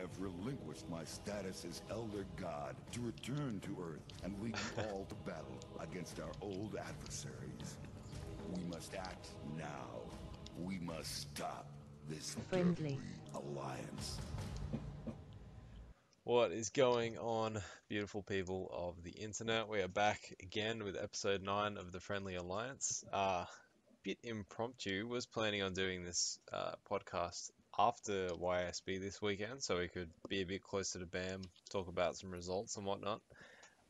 have relinquished my status as Elder God to return to Earth and lead you all to battle against our old adversaries. We must act now. We must stop this Friendly. alliance. What is going on, beautiful people of the internet? We are back again with episode 9 of the Friendly Alliance. Uh, bit impromptu, was planning on doing this uh, podcast after YSB this weekend so we could be a bit closer to BAM, talk about some results and whatnot.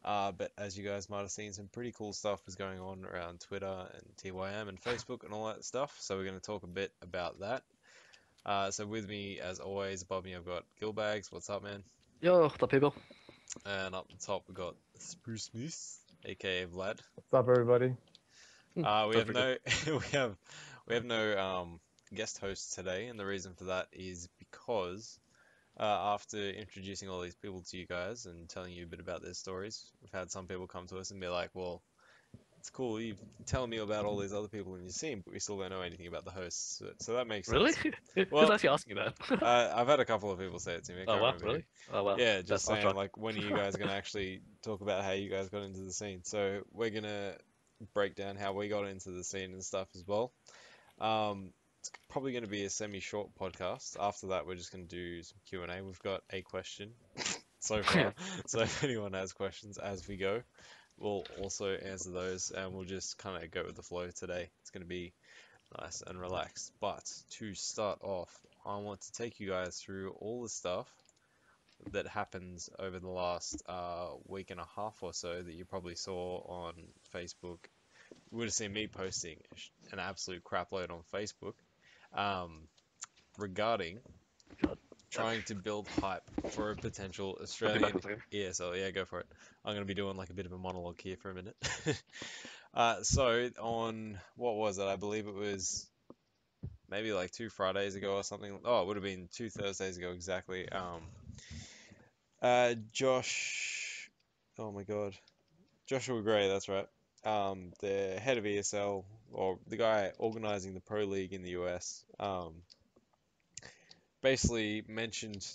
Uh, but as you guys might have seen, some pretty cool stuff was going on around Twitter and TYM and Facebook and all that stuff. So we're going to talk a bit about that. Uh, so with me, as always, above me, I've got Gilbagz. What's up, man? Yo, what's up, people? And up the top, we've got Spruce Moose, aka Vlad. What's up, everybody? Uh, we don't have no, we have, we have no um, guest host today, and the reason for that is because uh, after introducing all these people to you guys and telling you a bit about their stories, we've had some people come to us and be like, "Well, it's cool you tell me about all these other people in your scene, but we still don't know anything about the hosts." So, so that makes Really? sense. Who's Well- actually asking that? Uh, I've had a couple of people say it to me. I oh wow, really? Oh wow. Yeah, just That's saying, like, when are you guys gonna actually talk about how you guys got into the scene? So we're gonna break down how we got into the scene and stuff as well. Um, it's probably gonna be a semi-short podcast. After that, we're just gonna do some Q and A. We've got a question so far, so if anyone has questions as we go, we'll also answer those, and we'll just kind of go with the flow today. It's gonna be nice and relaxed. But to start off, I want to take you guys through all the stuff that happens over the last uh, week and a half or so that you probably saw on Facebook. You would have seen me posting an absolute crapload on Facebook um, regarding trying to build hype for a potential Australian. ESL. Yeah, go for it. I'm going to be doing like a bit of a monologue here for a minute. uh, so on what was it? I believe it was maybe like two Fridays ago or something. Oh, it would have been two Thursdays ago exactly. Um, uh, Josh, oh my God, Joshua Gray, that's right. Um, the head of ESL or the guy organizing the Pro League in the US, um, basically mentioned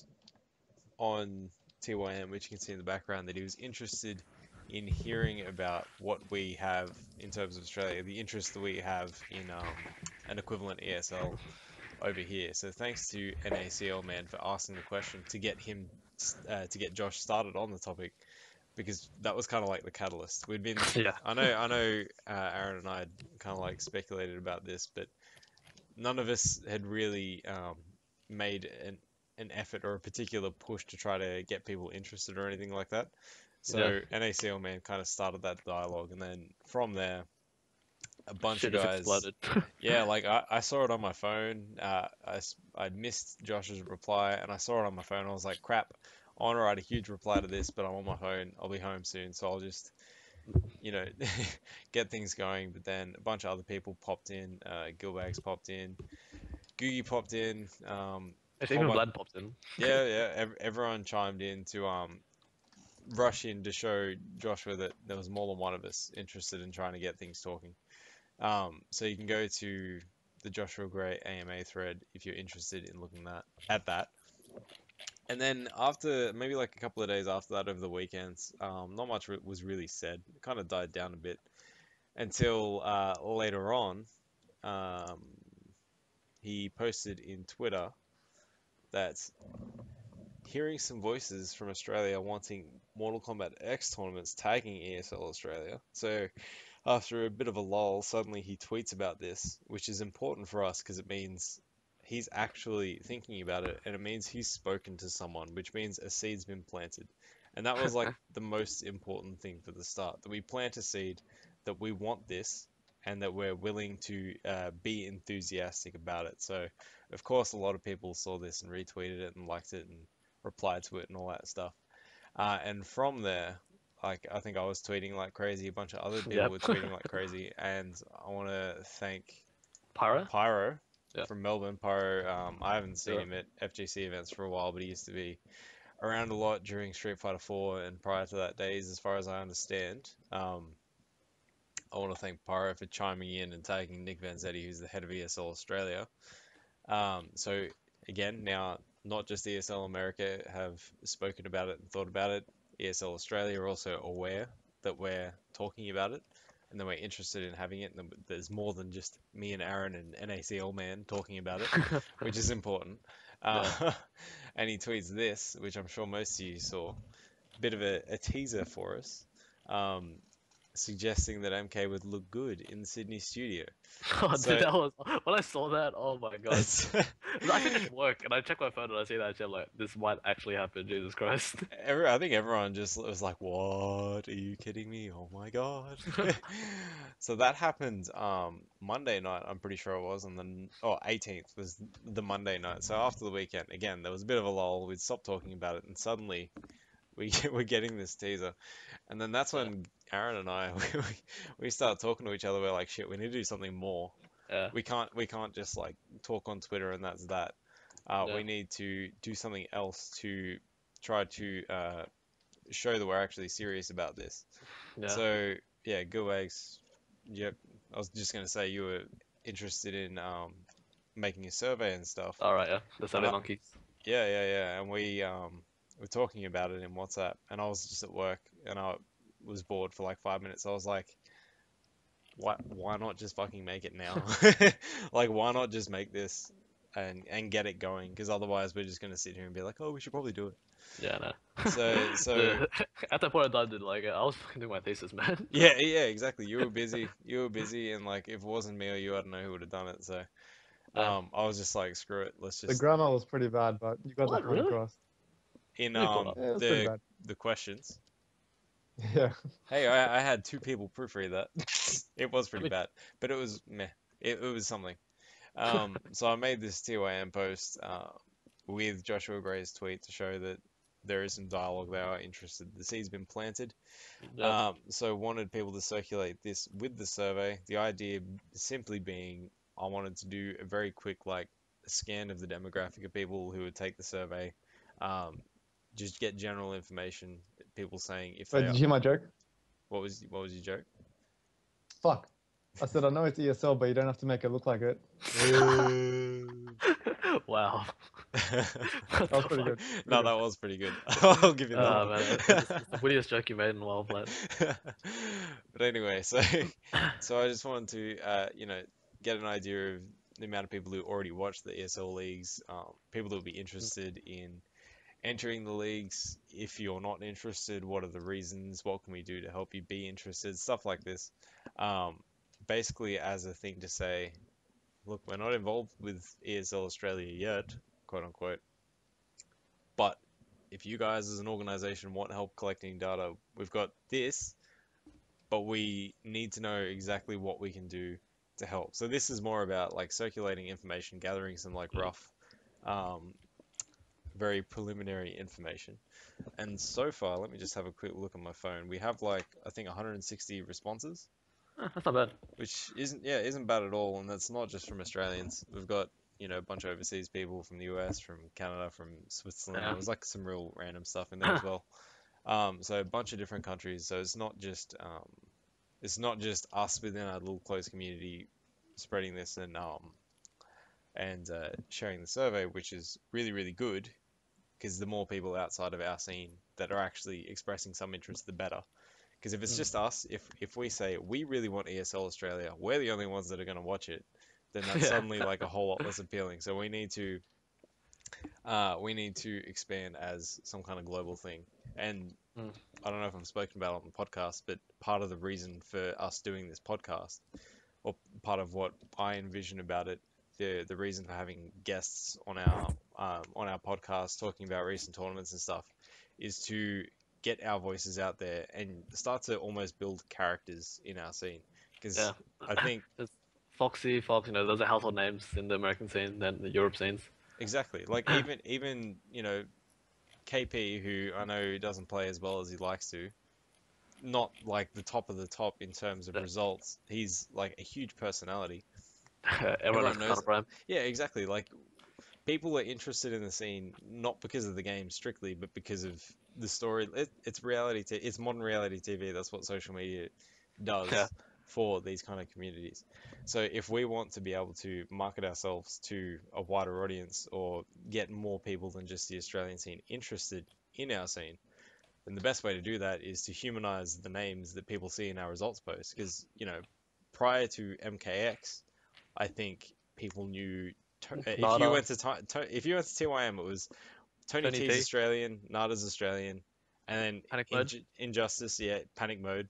on TYM, which you can see in the background, that he was interested in hearing about what we have in terms of Australia, the interest that we have in um, an equivalent ESL over here. So thanks to NACL man for asking the question to get him uh, to get Josh started on the topic because that was kind of like the catalyst. We'd been Yeah. I know I know uh, Aaron and I had kind of like speculated about this, but none of us had really um, made an an effort or a particular push to try to get people interested or anything like that. So NACL man kind of started that dialogue, and then from there, a bunch Shit of guys. Yeah, like I, I saw it on my phone. Uh, I, I'd missed Josh's reply and I saw it on my phone. I was like, crap, I want to write a huge reply to this, but I'm on my phone. I'll be home soon, so I'll just, you know, get things going. But then a bunch of other people popped in. Uh, Gilbagz popped in. Googie popped in. Um, even Vlad popped in. yeah, yeah. Ev- everyone chimed in to um, rush in to show Joshua that there was more than one of us interested in trying to get things talking. Um, so you can go to the Joshua Gray AMA thread if you're interested in looking that at that. And then after maybe like a couple of days after that over the weekends, um, not much was really said. It kind of died down a bit until uh, later on. Um, he posted in Twitter that hearing some voices from Australia wanting Mortal Kombat X tournaments tagging ESL Australia. So after a bit of a lull, suddenly he tweets about this, which is important for us because it means he's actually thinking about it and it means he's spoken to someone, which means a seed's been planted. And that was like the most important thing for the start that we plant a seed, that we want this, and that we're willing to uh, be enthusiastic about it. So, of course, a lot of people saw this and retweeted it and liked it and replied to it and all that stuff. Uh, and from there, like I think I was tweeting like crazy. A bunch of other people Yep. were tweeting like crazy, and I want to thank Pyro? Pyro Yeah. from Melbourne. Pyro, um, I haven't seen Yeah. him at FGC events for a while, but he used to be around a lot during Street Fighter 4 and prior to that days, as far as I understand. Um, I want to thank Pyro for chiming in and tagging Nick Vanzetti, who's the head of ESL Australia. Um, so again, now not just ESL America have spoken about it and thought about it. ESL Australia are also aware that we're talking about it and that we're interested in having it. And there's more than just me and Aaron and NACL man talking about it, which is important. Uh, and he tweets this, which I'm sure most of you saw, a bit of a, a teaser for us, um, suggesting that MK would look good in the Sydney studio. Oh, dude, that was when I saw that. Oh my god! I I finished work and I check my phone and I see that shit. Like, this might actually happen. Jesus Christ! Every, I think everyone just was like, "What? Are you kidding me? Oh my god!" so that happened um, Monday night. I'm pretty sure it was, and then oh, 18th was the Monday night. So after the weekend, again, there was a bit of a lull. We'd stopped talking about it, and suddenly we get, we're getting this teaser, and then that's when Aaron and I we, we start talking to each other. We're like, "Shit, we need to do something more." Yeah. we can't we can't just like talk on Twitter and that's that. Uh, Yeah. We need to do something else to try to uh, show that we're actually serious about this. Yeah. So yeah, Go Eggs. Yep, I was just gonna say you were interested in um, making a survey and stuff. All right. Yeah. The Survey Uh, Monkeys. Yeah, yeah, yeah. And we um, were talking about it in WhatsApp, and I was just at work, and I was bored for like five minutes. I was like, why, why not just fucking make it now? Like, why not just make this and and get it going? Because otherwise, we're just gonna sit here and be like, oh, we should probably do it. Yeah. No. So, so at that point, I did like I was fucking doing my thesis, man. yeah, yeah, exactly. You were busy. You were busy, and like, if it wasn't me or you, I don't know who would have done it. So, um, I was just like, screw it. Let's just. The grammar was pretty bad, but you got What, the point really? across. In Really cool. um Yeah, it was pretty the the questions. Yeah. Hey, I, I had two people proofread that. It was pretty mean- bad, but it was meh. It, it was something. Um, so I made this TYM post uh, with Joshua Gray's tweet to show that there is some dialogue they are interested. The seed's been planted. Yeah. Um, so wanted people to circulate this with the survey. The idea simply being I wanted to do a very quick like scan of the demographic of people who would take the survey. Um, just get general information. People saying if Wait, they did are, you hear my joke? what was what was your joke? Fuck. I said I know it's ESL, but you don't have to make it look like it. wow. that was pretty good. No, that was pretty good. I'll give you that. Oh one. man, it's, it's the wittiest joke you made in a while, but but anyway, so so I just wanted to uh, you know get an idea of the amount of people who already watch the ESL leagues, um, people that would be interested in entering the leagues. If you're not interested, what are the reasons? What can we do to help you be interested? Stuff like this. Um, basically, as a thing to say, look, we're not involved with ESL Australia yet, quote unquote. But if you guys as an organization want help collecting data, we've got this, but we need to know exactly what we can do to help. So this is more about like circulating information, gathering some like rough, um, very preliminary information. And so far, let me just have a quick look on my phone. We have like I think 160 responses, eh, that's not bad. which isn't yeah isn't bad at all. And that's not just from Australians. We've got you know a bunch of overseas people from the US, from Canada, from Switzerland. Yeah. There was like some real random stuff in there as well. Um, so a bunch of different countries. So it's not just um, it's not just us within our little close community spreading this and um, and uh, sharing the survey, which is really really good because the more people outside of our scene that are actually expressing some interest, the better. Because if it's Mm. just us, if if we say we really want ESL Australia, we're the only ones that are going to watch it, then that's Yeah. suddenly like a whole lot less appealing. So we need to uh, we need to expand as some kind of global thing. And Mm. I don't know if I've spoken about it on the podcast, but part of the reason for us doing this podcast, or part of what I envision about it, the the reason for having guests on our um, on our podcast talking about recent tournaments and stuff, is to get our voices out there and start to almost build characters in our scene. Because Yeah. I think Foxy, Fox, you know, those are household names in the American scene than the Europe scenes. Exactly. Like even even you know, KP who I know doesn't play as well as he likes to, not like the top of the top in terms of Yeah. results. He's like a huge personality. Everyone, Everyone knows knows Kitana Prime. Yeah, exactly. Like people are interested in the scene not because of the game strictly, but because of the story. It, it's reality. T- it's modern reality TV. That's what social media does. Yeah. for these kind of communities. So if we want to be able to market ourselves to a wider audience or get more people than just the Australian scene interested in our scene, then the best way to do that is to humanize the names that people see in our results posts. Because you know, prior to MKX, I think people knew. If you went to, if you went to TYM, it was Tony, Tony T's T. Australian, Nada's Australian, and then Panic Mode. Inju- Injustice, yeah, Panic Mode.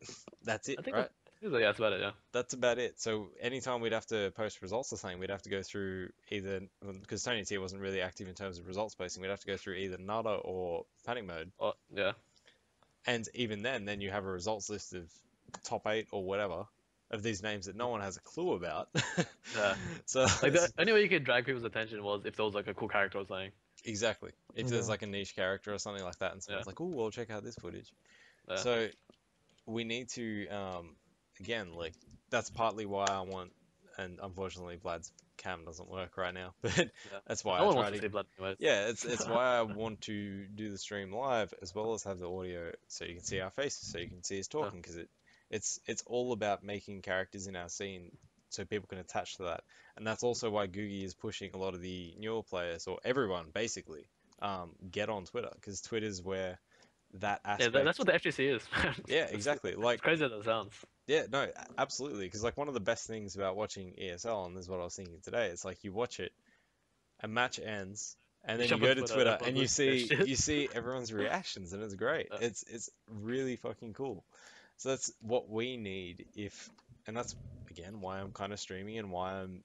That's it, I think right? yeah, that's about it. Yeah. That's about it. So anytime we'd have to post results or something, we'd have to go through either um, because Tony T wasn't really active in terms of results posting. We'd have to go through either Nada or Panic Mode, Oh, yeah. and even then, then you have a results list of top eight or whatever of these names that no one has a clue about. Yeah. So Like the only way you could drag people's attention was if there was like a cool character or something. exactly, if there's like a niche character or something like that, and someone's Yeah. like, "Oh, well, check out this footage." Yeah. So we need to, um, again, like that's partly why I want, and unfortunately, Vlad's cam doesn't work right now, but that's why no I try to blood anyways. Yeah, it's it's why I want to do the stream live as well as have the audio so you can see our faces, so you can see us talking, because it it's it's all about making characters in our scene so people can attach to that, and that's also why Googie is pushing a lot of the newer players or everyone basically um, get on Twitter because Twitter's where that aspect. that, that's what the FGC is. Yeah, It's- exactly. It's Like crazy as it sounds. yeah, no, absolutely. Because like one of the best things about watching ESL, and this is what I was thinking today, it's like you watch it, a match ends, and then you jump go to Twitter, Twitter and you see you see everyone's reactions, and it's great. Yeah. It's it's really fucking cool. So that's what we need if, and that's again why I'm kind of streaming and why I'm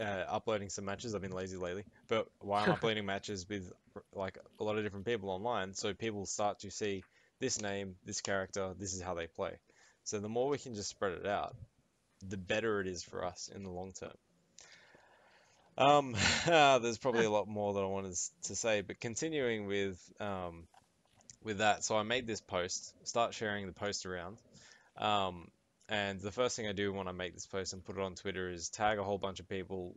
uh, uploading some matches. I've been lazy lately, but why I'm uploading matches with like a lot of different people online, so people start to see this name, this character, this is how they play. So the more we can just spread it out, the better it is for us in the long term. Um, there's probably a lot more that I wanted to say, but continuing with um, with that, so I made this post, start sharing the post around. Um, and the first thing I do when I make this post and put it on Twitter is tag a whole bunch of people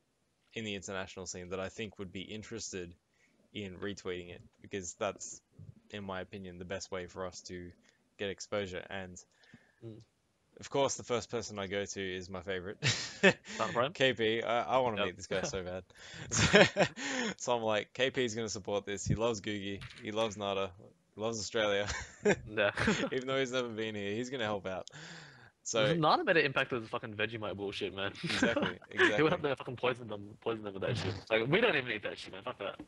in the international scene that I think would be interested in retweeting it because that's, in my opinion, the best way for us to get exposure. And Mm. of course, the first person I go to is my favorite, Not a problem. KP. I, I want to Yep. meet this guy so bad. so I'm like, KP is going to support this. He loves Googie. He loves Nada. He loves Australia. Yeah. Even though he's never been here, he's going to help out. So There's not a better impact of the fucking Vegemite bullshit, man. Exactly, Exactly. He would have to fucking poison them, poison them with that shit. Like we don't even eat that shit, man. Fuck that.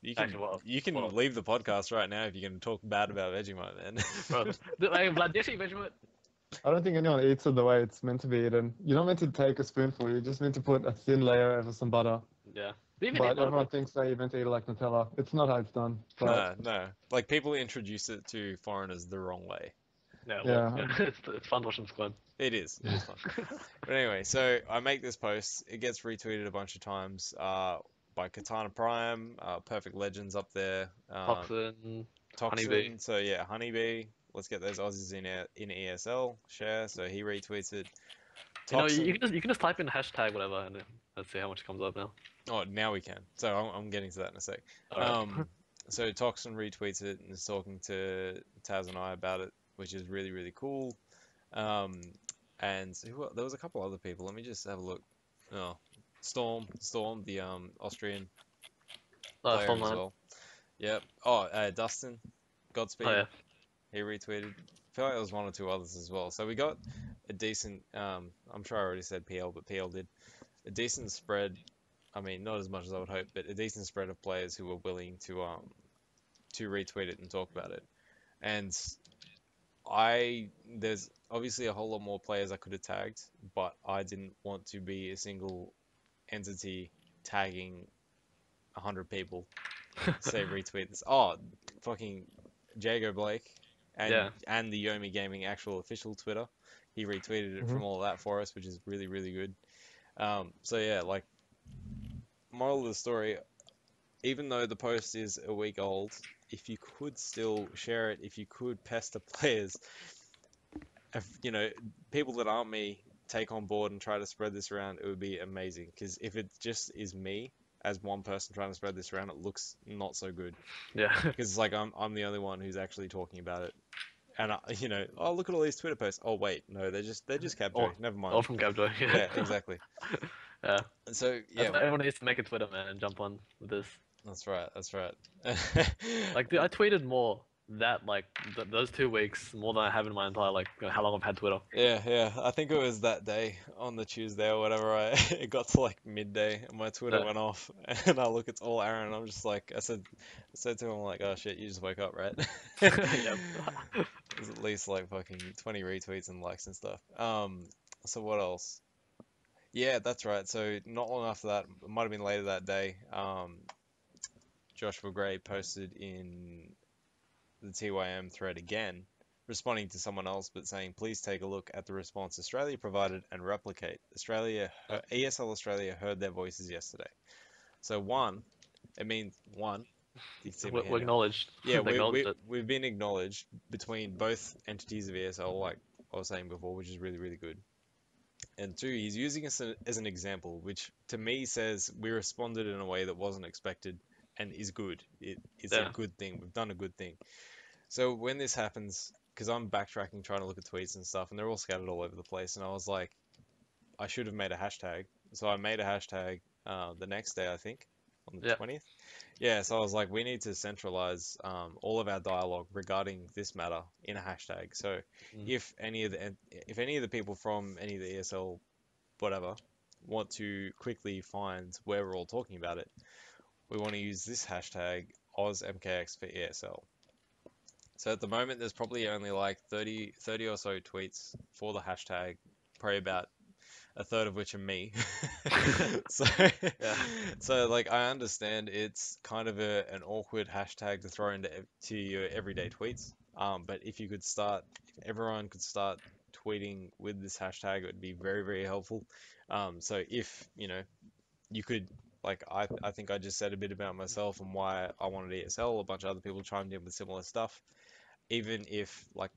you can Actually, well, you can well- leave the podcast right now if you're going to talk bad about Vegemite, man. Bro, like, Vlad, do you see Vegemite? I don't think anyone eats it the way it's meant to be eaten. You're not meant to take a spoonful. You're just meant to put a thin layer over some butter. Yeah. Even But eat butter? everyone thinks they you're meant to eat it like Nutella. It's not how it's done. But no, no. Like people introduce it to foreigners the wrong way. Yeah, well, Yeah. yeah. it's, it's fun watching Squad. It is. It is fun. But anyway, so I make this post. It gets retweeted a bunch of times uh, by Kitana Prime, uh, Perfect Legends up there, um, Toxin. Toxin. Honeybee. So yeah, Honeybee. Let's get those Aussies in in ESL. Share. So he retweets it. You know, you, can just you can just type in hashtag whatever and let's see how much comes up now. Oh, now we can. So I'm, I'm getting to that in a sec. Alright. Um, so Toxin retweets it and is talking to Taz and I about it, which is really really cool. Um, and who, there was a couple other people. Let me just have a look. Oh, Storm, Storm, the um Austrian player as well. Yep. Oh, uh, Dustin, Godspeed. Oh yeah. He retweeted. I feel like there was one or two others as well. So we got a decent. Um, I'm sure I already said PL, but PL did a decent spread. I mean, not as much as I would hope, but a decent spread of players who were willing to um to retweet it and talk about it. And I there's obviously a whole lot more players I could have tagged, but I didn't want to be a single entity tagging a hundred people. Say retweet this. Oh, fucking Jago Blake and Yeah. and the Yomi Gaming actual official Twitter. He retweeted it from all of that for us, which is really really good. Um, so yeah, like moral of the story, even though the post is a week old, if you could still share it, if you could pester players, if you know people that aren't me take on board and try to spread this around, it would be amazing. Because if it just is me as one person trying to spread this around, it looks not so good. Yeah. Because it's like I'm I'm the only one who's actually talking about it and I, you know, oh look at all these Twitter posts. Oh wait, no, they're just they're just oh, Cabjoy. Or- Never mind. All from Cabjoy. yeah, exactly. Yeah. And so Yeah. Everyone needs to make a Twitter man and jump on with this. that's right. That's right. Like, dude, I tweeted more that like th- those two weeks more than I have in my entire like how long I've had Twitter. Yeah, yeah. I think it was that day on the Tuesday or whatever. I it got to like midday and my Twitter Yeah. went off, and I look, it's all Aaron. I'm just like, I said, I said to him like, oh shit, you just woke up, right? Yep. There's at least like fucking 20 retweets and likes and stuff. Um, so what else? Yeah, that's right. So not long after that, it might have been later that day. Um, Joshua Gray posted in the TYM thread again, responding to someone else, but saying, please take a look at the response Australia provided and replicate. Australia, uh, ESL Australia heard their voices yesterday. So one, it means one. You can see my We're, we're acknowledged. Yeah, we, acknowledged we, we've been acknowledged between both entities of ESL, like I was saying before, which is really, really good. And two, he's using us as an example, which to me says we responded in a way that wasn't expected and is good. It, it's Yeah. a good thing. We've done a good thing. So when this happens, because I'm backtracking, trying to look at tweets and stuff, and they're all scattered all over the place, and I was like, I should have made a hashtag. So I made a hashtag uh, the next day, I think, on the Yeah. 20th. Yeah, so I was like, we need to centralize um, all of our dialogue regarding this matter in a hashtag. So Mm. if any of the if any of the people from any of the ESL, whatever, want to quickly find where we're all talking about it, we want to use this hashtag OzMKX for ESL. So at the moment, there's probably only like 30, 30 or so tweets for the hashtag, probably about a third of which are me. so, so like I understand it's kind of a, an awkward hashtag to throw into to your everyday tweets. Um, but if you could start, if everyone could start tweeting with this hashtag, it would be very, very helpful. Um, so if, you know, you could, like, I, I think I just said a bit about myself and why I wanted ESL. A bunch of other people chimed in with similar stuff. Even if, like,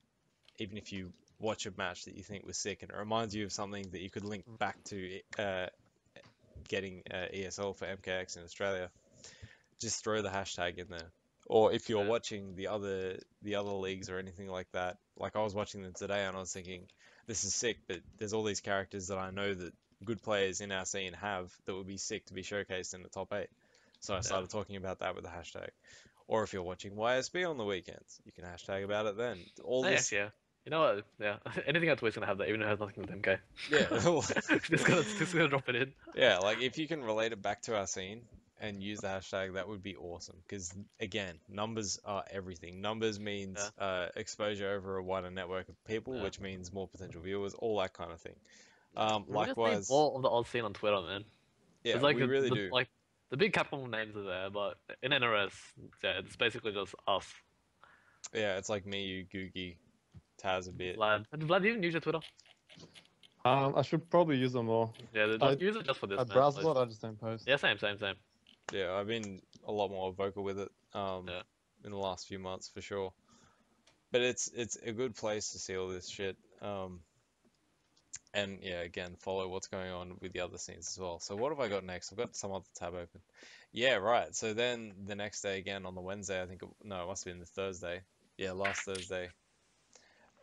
even if you watch a match that you think was sick and it reminds you of something that you could link back to uh, getting uh, ESL for MKX in Australia, just throw the hashtag in there. Or if you're Yeah. watching the other the other leagues or anything like that, like I was watching them today and I was thinking, this is sick, but there's all these characters that I know that good players in our scene have that would be sick to be showcased in the top eight. So I Yeah. started talking about that with the hashtag. Or if you're watching YSB on the weekends, you can hashtag about it then. All Yeah, this, yeah. You know what? Yeah. Anything on Twitter's gonna have that, even if it has nothing with MK. yeah, just gonna just gonna drop it in. Yeah, like if you can relate it back to our scene and use the hashtag, that would be awesome. Because again, numbers are everything. Numbers means uh, exposure over a wider network of people, Yeah. which means more potential viewers, all that kind of thing. Um, We just need likewise, more of the odd scene on Twitter, man. yeah, like we the- really the- do. Like the big capital names are there, but in NRS, yeah, it's basically just us. Yeah, it's like me, you, Googie, Taz a bit. Vlad, Vlad, do you even use your Twitter? Um, I should probably use them more. Yeah, just I- use it just for this. I man, browse a lot, I just don't post. Yeah, same, same, same. Yeah, I've been a lot more vocal with it um, Yeah. in the last few months for sure. But it's it's a good place to see all this shit. Um, and yeah, again, follow what's going on with the other scenes as well. So what have I got next? I've got some other tab open. Yeah, right. So then the next day again on the Wednesday, I think it, no, it must have been the Thursday. Yeah, last Thursday.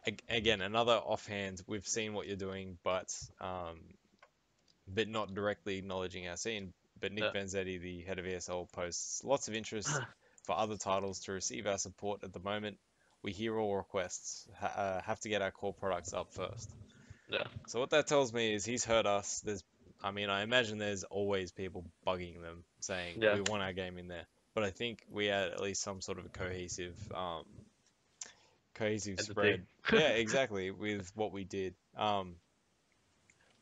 Ag- Again, another offhand. We've seen what you're doing, but um, but not directly acknowledging our scene. But Nick Yeah. Vanzetti, the head of ESL, posts lots of interest for other titles to receive our support at the moment. We hear all requests. Ha- uh, have to get our core products up first. Yeah. So what that tells me is he's heard us. There's, I mean, I imagine there's always people bugging them saying Yeah. we want our game in there. But I think we had at least some sort of a cohesive, um, cohesive Entity. spread. yeah, exactly. With what we did. Um,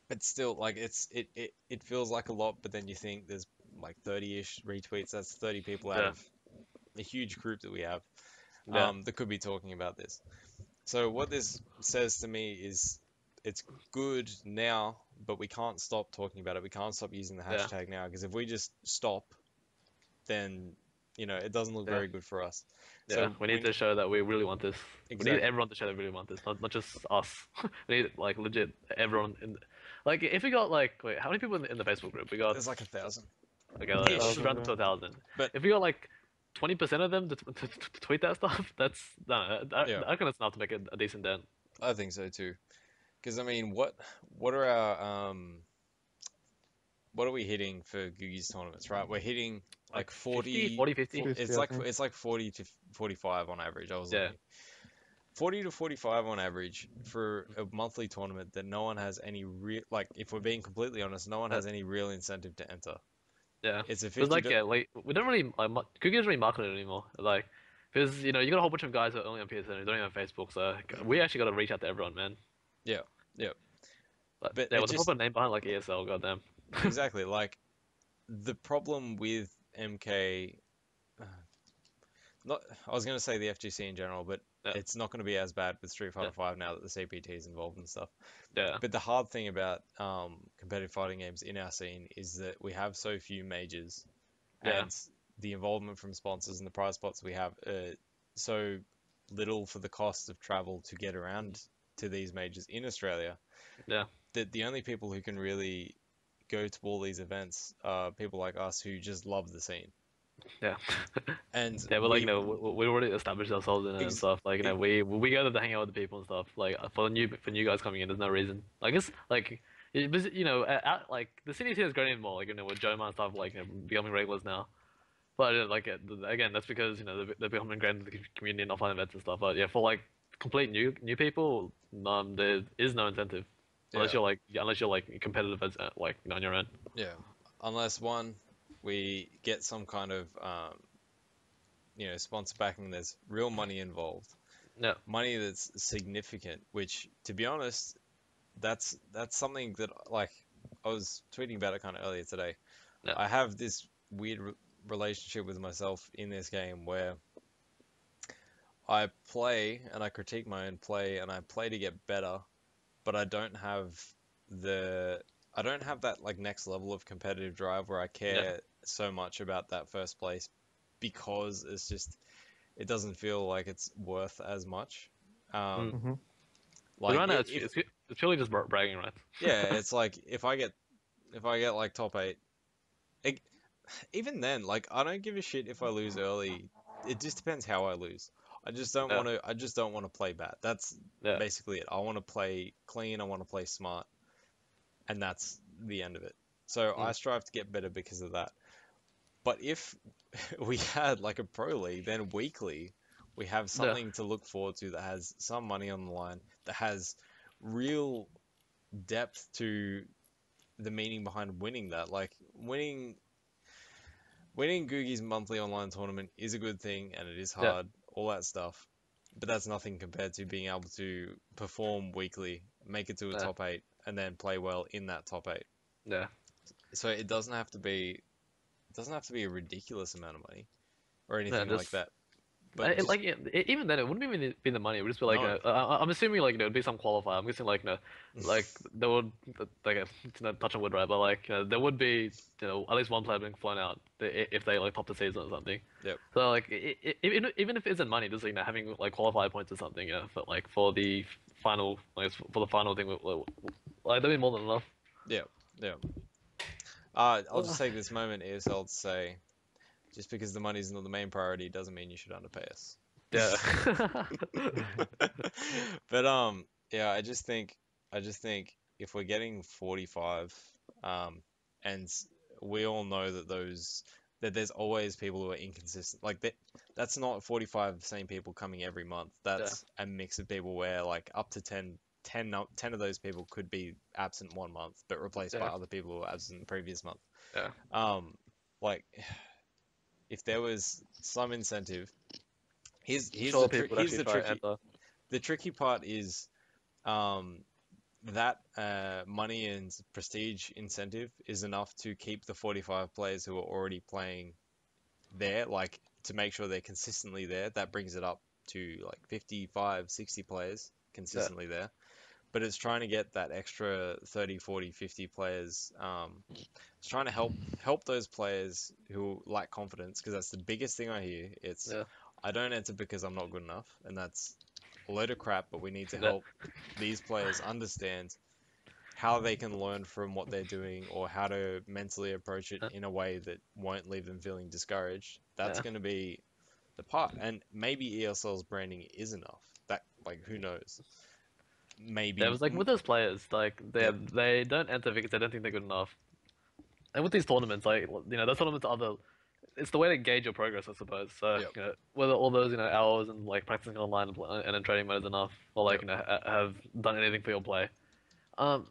but still, like it's it, it it feels like a lot. But then you think there's like 30-ish retweets. That's 30 people out Yeah. of a huge group that we have Yeah. um, that could be talking about this. So what this says to me is it's good now, but we can't stop talking about it. We can't stop using the Yeah. hashtag now because if we just stop, then you know it doesn't look Yeah. very good for us. Yeah, So we need to show that we really want this. We need everyone to show that we really want this, not not just us. we need like legit everyone in. Like if we got like wait, how many people in the, in the Facebook group? We got There's like a thousand. okay, like, let's to a thousand. But- if we got like twenty percent of them to, to, to tweet that stuff. That's no, Yeah. I reckon it's enough to make a, a decent dent. I think so too. Because I mean, what what are our um what are we hitting for Googie's tournaments, right? We're hitting like 40, 40, 50. fo- 50, it's like it's like 40 to 45 on average. I was Yeah. looking. 40 to 45 on average for mm-hmm. a monthly tournament that no one has any real like if we're being completely honest, no one has any real incentive to enter. Yeah. It's a 50 like do- yeah, like we don't really like mu- Googie doesn't really market it anymore. Like because you know you got a whole bunch of guys who are only on PSN who don't even have Facebook. So we actually got to reach out to everyone, man. Yeah, yeah. But, But yeah, it with a just- proper name behind like ESL, goddamn. exactly like the problem with MK uh, not I was going to say the FGC in general but Yeah. it's not going to be as bad with Street Fighter 5 now that the CPT is involved and stuff Yeah. but the hard thing about um, competitive fighting games in our scene is that we have so few majors Yeah. and the involvement from sponsors and the prize spots we have uh, so little for the cost of travel to get around to these majors in Australia Yeah. that the only people who can really go to all these events are people like us who just love the scene. Yeah. And Yeah, but like we- you know, we, we already established ourselves in it and stuff. Like you know, we we go there to hang out with the people and stuff. Like for new for new guys coming in, there's no reason. Like it's like it you know uh, out, like the city here is growing more. Like you know with Joma and stuff like you know, becoming regulars now. But uh, like uh, again, that's because you know they're, they're becoming in the community and offline events and stuff. But yeah, for like complete new new people, um, there is no incentive unless Yeah. you're like unless you're like competitive as uh, like on your own. Yeah, unless one, we get some kind of um, you know sponsor backing. There's real money involved. Yeah. Money that's significant. Which, to be honest, that's that's something that like I was tweeting about it kind of earlier today. Yeah. I have this weird re- relationship with myself in this game where I play and I critique my own play and I play to get better, but I don't have the I don't have that like next level of competitive drive where I care so much about that first place because it's just it doesn't feel like it's worth as much. Um, Mhm. Like right now, i- it's, if- it's, it's purely just bragging rights. yeah, it's like if I get if I get like top eight, it, even then, like I don't give a shit if I lose early. It just depends how I lose. I just don't Yeah. want to. I just don't want to play bad. That's basically it. I want to play clean. I want to play smart, and that's the end of it. So I Mm. strive to get better because of that. But if we had like a pro league, then weekly we have something to look forward to that has some money on the line, that has real depth to the meaning behind winning that. Like winning winning Googie's monthly online tournament is a good thing and it is hard, all that stuff. But that's nothing compared to being able to perform weekly, make it to a Yeah. top eight, and then play well in that top eight. Yeah. So it doesn't have to be it doesn't have to be a ridiculous amount of money or anything like just- that. But it- just- like yeah, it, even then, it wouldn't even be the money. It would just be like, No. uh, I, I'm assuming like you know, it'd be some qualifier. I'm guessing like you know, like there would like it's not touch on wood, right? But like you know, there would be you know at least one player being flown out if they like pop the season or something. Yep. So like i i even even if it isn't money, just you know having like qualifier points or something, you know, for like for the final like for the final thing, like that'd be more than enough. Yeah. Uh, I'll just take this moment, ESL, to say, just because the money's not the main priority doesn't mean you should underpay us. Yeah. but um, yeah, I just think, I just think if we're getting 45, um, and we all know that those that there's always people who are inconsistent. Like that, that's not 45 same people coming every month. That's a mix of people where like up to 10, 10, 10 of those people could be absent one month, but replaced by other people who were absent the previous month. Yeah. Um, like if there was some incentive, here's here's Sure, the, tri- here's the tricky the tricky part is um, that uh, money and prestige incentive is enough to keep the 45 players who are already playing there, like to make sure they're consistently there. That brings it up to like 55, 60 players consistently there. But it's trying to get that extra 30, 40, 50 players. Um, it's trying to help help those players who lack confidence because that's the biggest thing I hear. It's Yeah. I don't enter because I'm not good enough, and that's a load of crap. But we need to help these players understand how they can learn from what they're doing or how to mentally approach it in a way that won't leave them feeling discouraged that's Yeah. going to be the part. And maybe ESL's branding is enough. That like who knows? Maybe Yeah, it was like with those players, like they Yeah. they don't enter because they don't think they're good enough. And with these tournaments, like you know, those tournaments are the it's the way to gauge your progress, I suppose. So Yep. you know, whether all those you know hours and like practicing online and, in training mode is enough, or like Yep. you know ha- have done anything for your play. Um,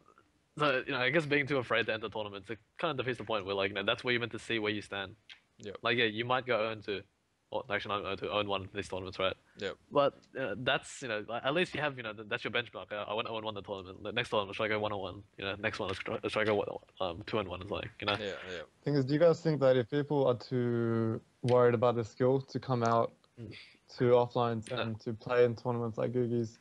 so you know, I guess being too afraid to enter tournaments it kind of defeats the point. Where like you know that's where you're meant to see where you stand. Yep. Like yeah, you might go own two, or actually not own two, own one of these tournaments, right? Yep. But uh, that's you know at least you have you know that's your benchmark. Uh, I went 0 1 the tournament. The next tournament, should I go 1 1? You know, next one, let's try, let's try go um, 2 and 1 is like, you know. yeah, yeah. Thing is, do you guys think that if people are too worried about their skill to come out Mm. to offlines Yeah. and to play in tournaments like Googie's,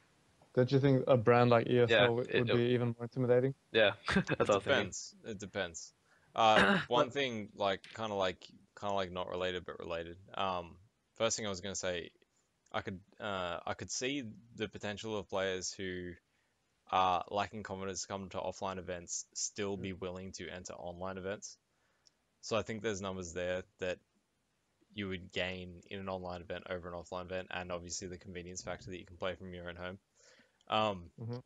don't you think a brand like ESL Yeah, would, it- would be even more intimidating? Yeah, that's what I It depends. It depends. Uh, one thing, like, kind of like, kind of like not related but related. Um, first thing I was gonna say, I could, uh, I could see the potential of players who are lacking confidence to come to offline events still be willing to enter online events. So I think there's numbers there that you would gain in an online event over an offline event, and obviously the convenience factor that you can play from your own home. Um, Mhm.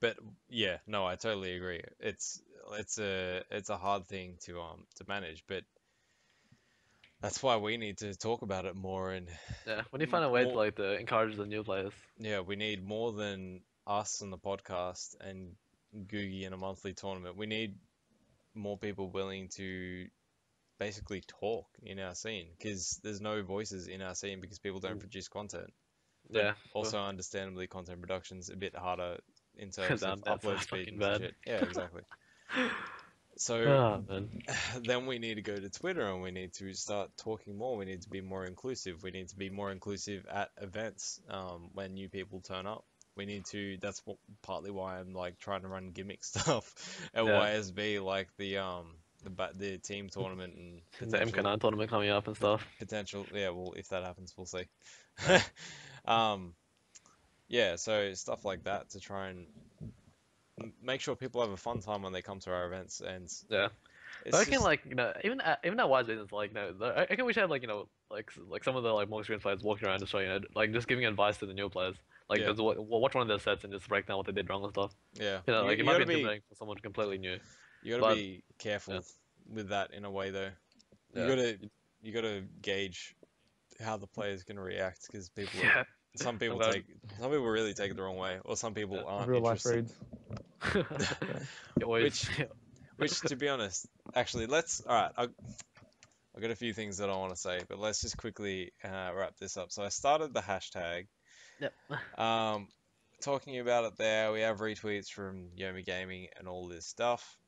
but yeah, no, I totally agree. It's it's a it's a hard thing to um to manage, but that's why we need to talk about it more. And Yeah, when you find a way to like to encourage the new players. yeah, we need more than us and the podcast and Googie in a monthly tournament. We need more people willing to basically talk in our scene because there's no voices in our scene because people don't mm. produce content. But Yeah. Also, understandably, content production's a bit harder in terms of upload speed and shit. Yeah, exactly. So Oh, then we need to go to Twitter and we need to start talking more. We need to be more inclusive. We need to be more inclusive at events um, when new people turn up. We need to. That's what, partly why I'm like trying to run gimmick stuff at Yeah. YSB, like the um the the team tournament and The potential- MK9 tournament coming up and stuff. potential. Yeah, well, if that happens, we'll see. um, yeah, so stuff like that to try and make sure people have a fun time when they come to our events, and Yeah. it's I can just- like you know even at, even at wise business like you know the- I can we should have like you know like like some of the like more experienced players walking around just showing you know, like just giving advice to the new players like Yeah. just wa- wa- watch one of their sets and just break down what they did wrong and stuff yeah, you know like you it might gotta be be intimidating for someone completely new you gotta but- be careful yeah. with that in a way though. You Yeah. gotta you gotta gauge how the player's gonna react because people yeah some people take some people really take it the wrong way or some people Yeah. aren't Real life interested. reads. Always Which, to be honest, actually, let's. All right, I, I've got a few things that I want to say, but let's just quickly uh, wrap this up. So I started the hashtag. Yep. Um, talking about it there, we have retweets from Yomi Gaming and all this stuff.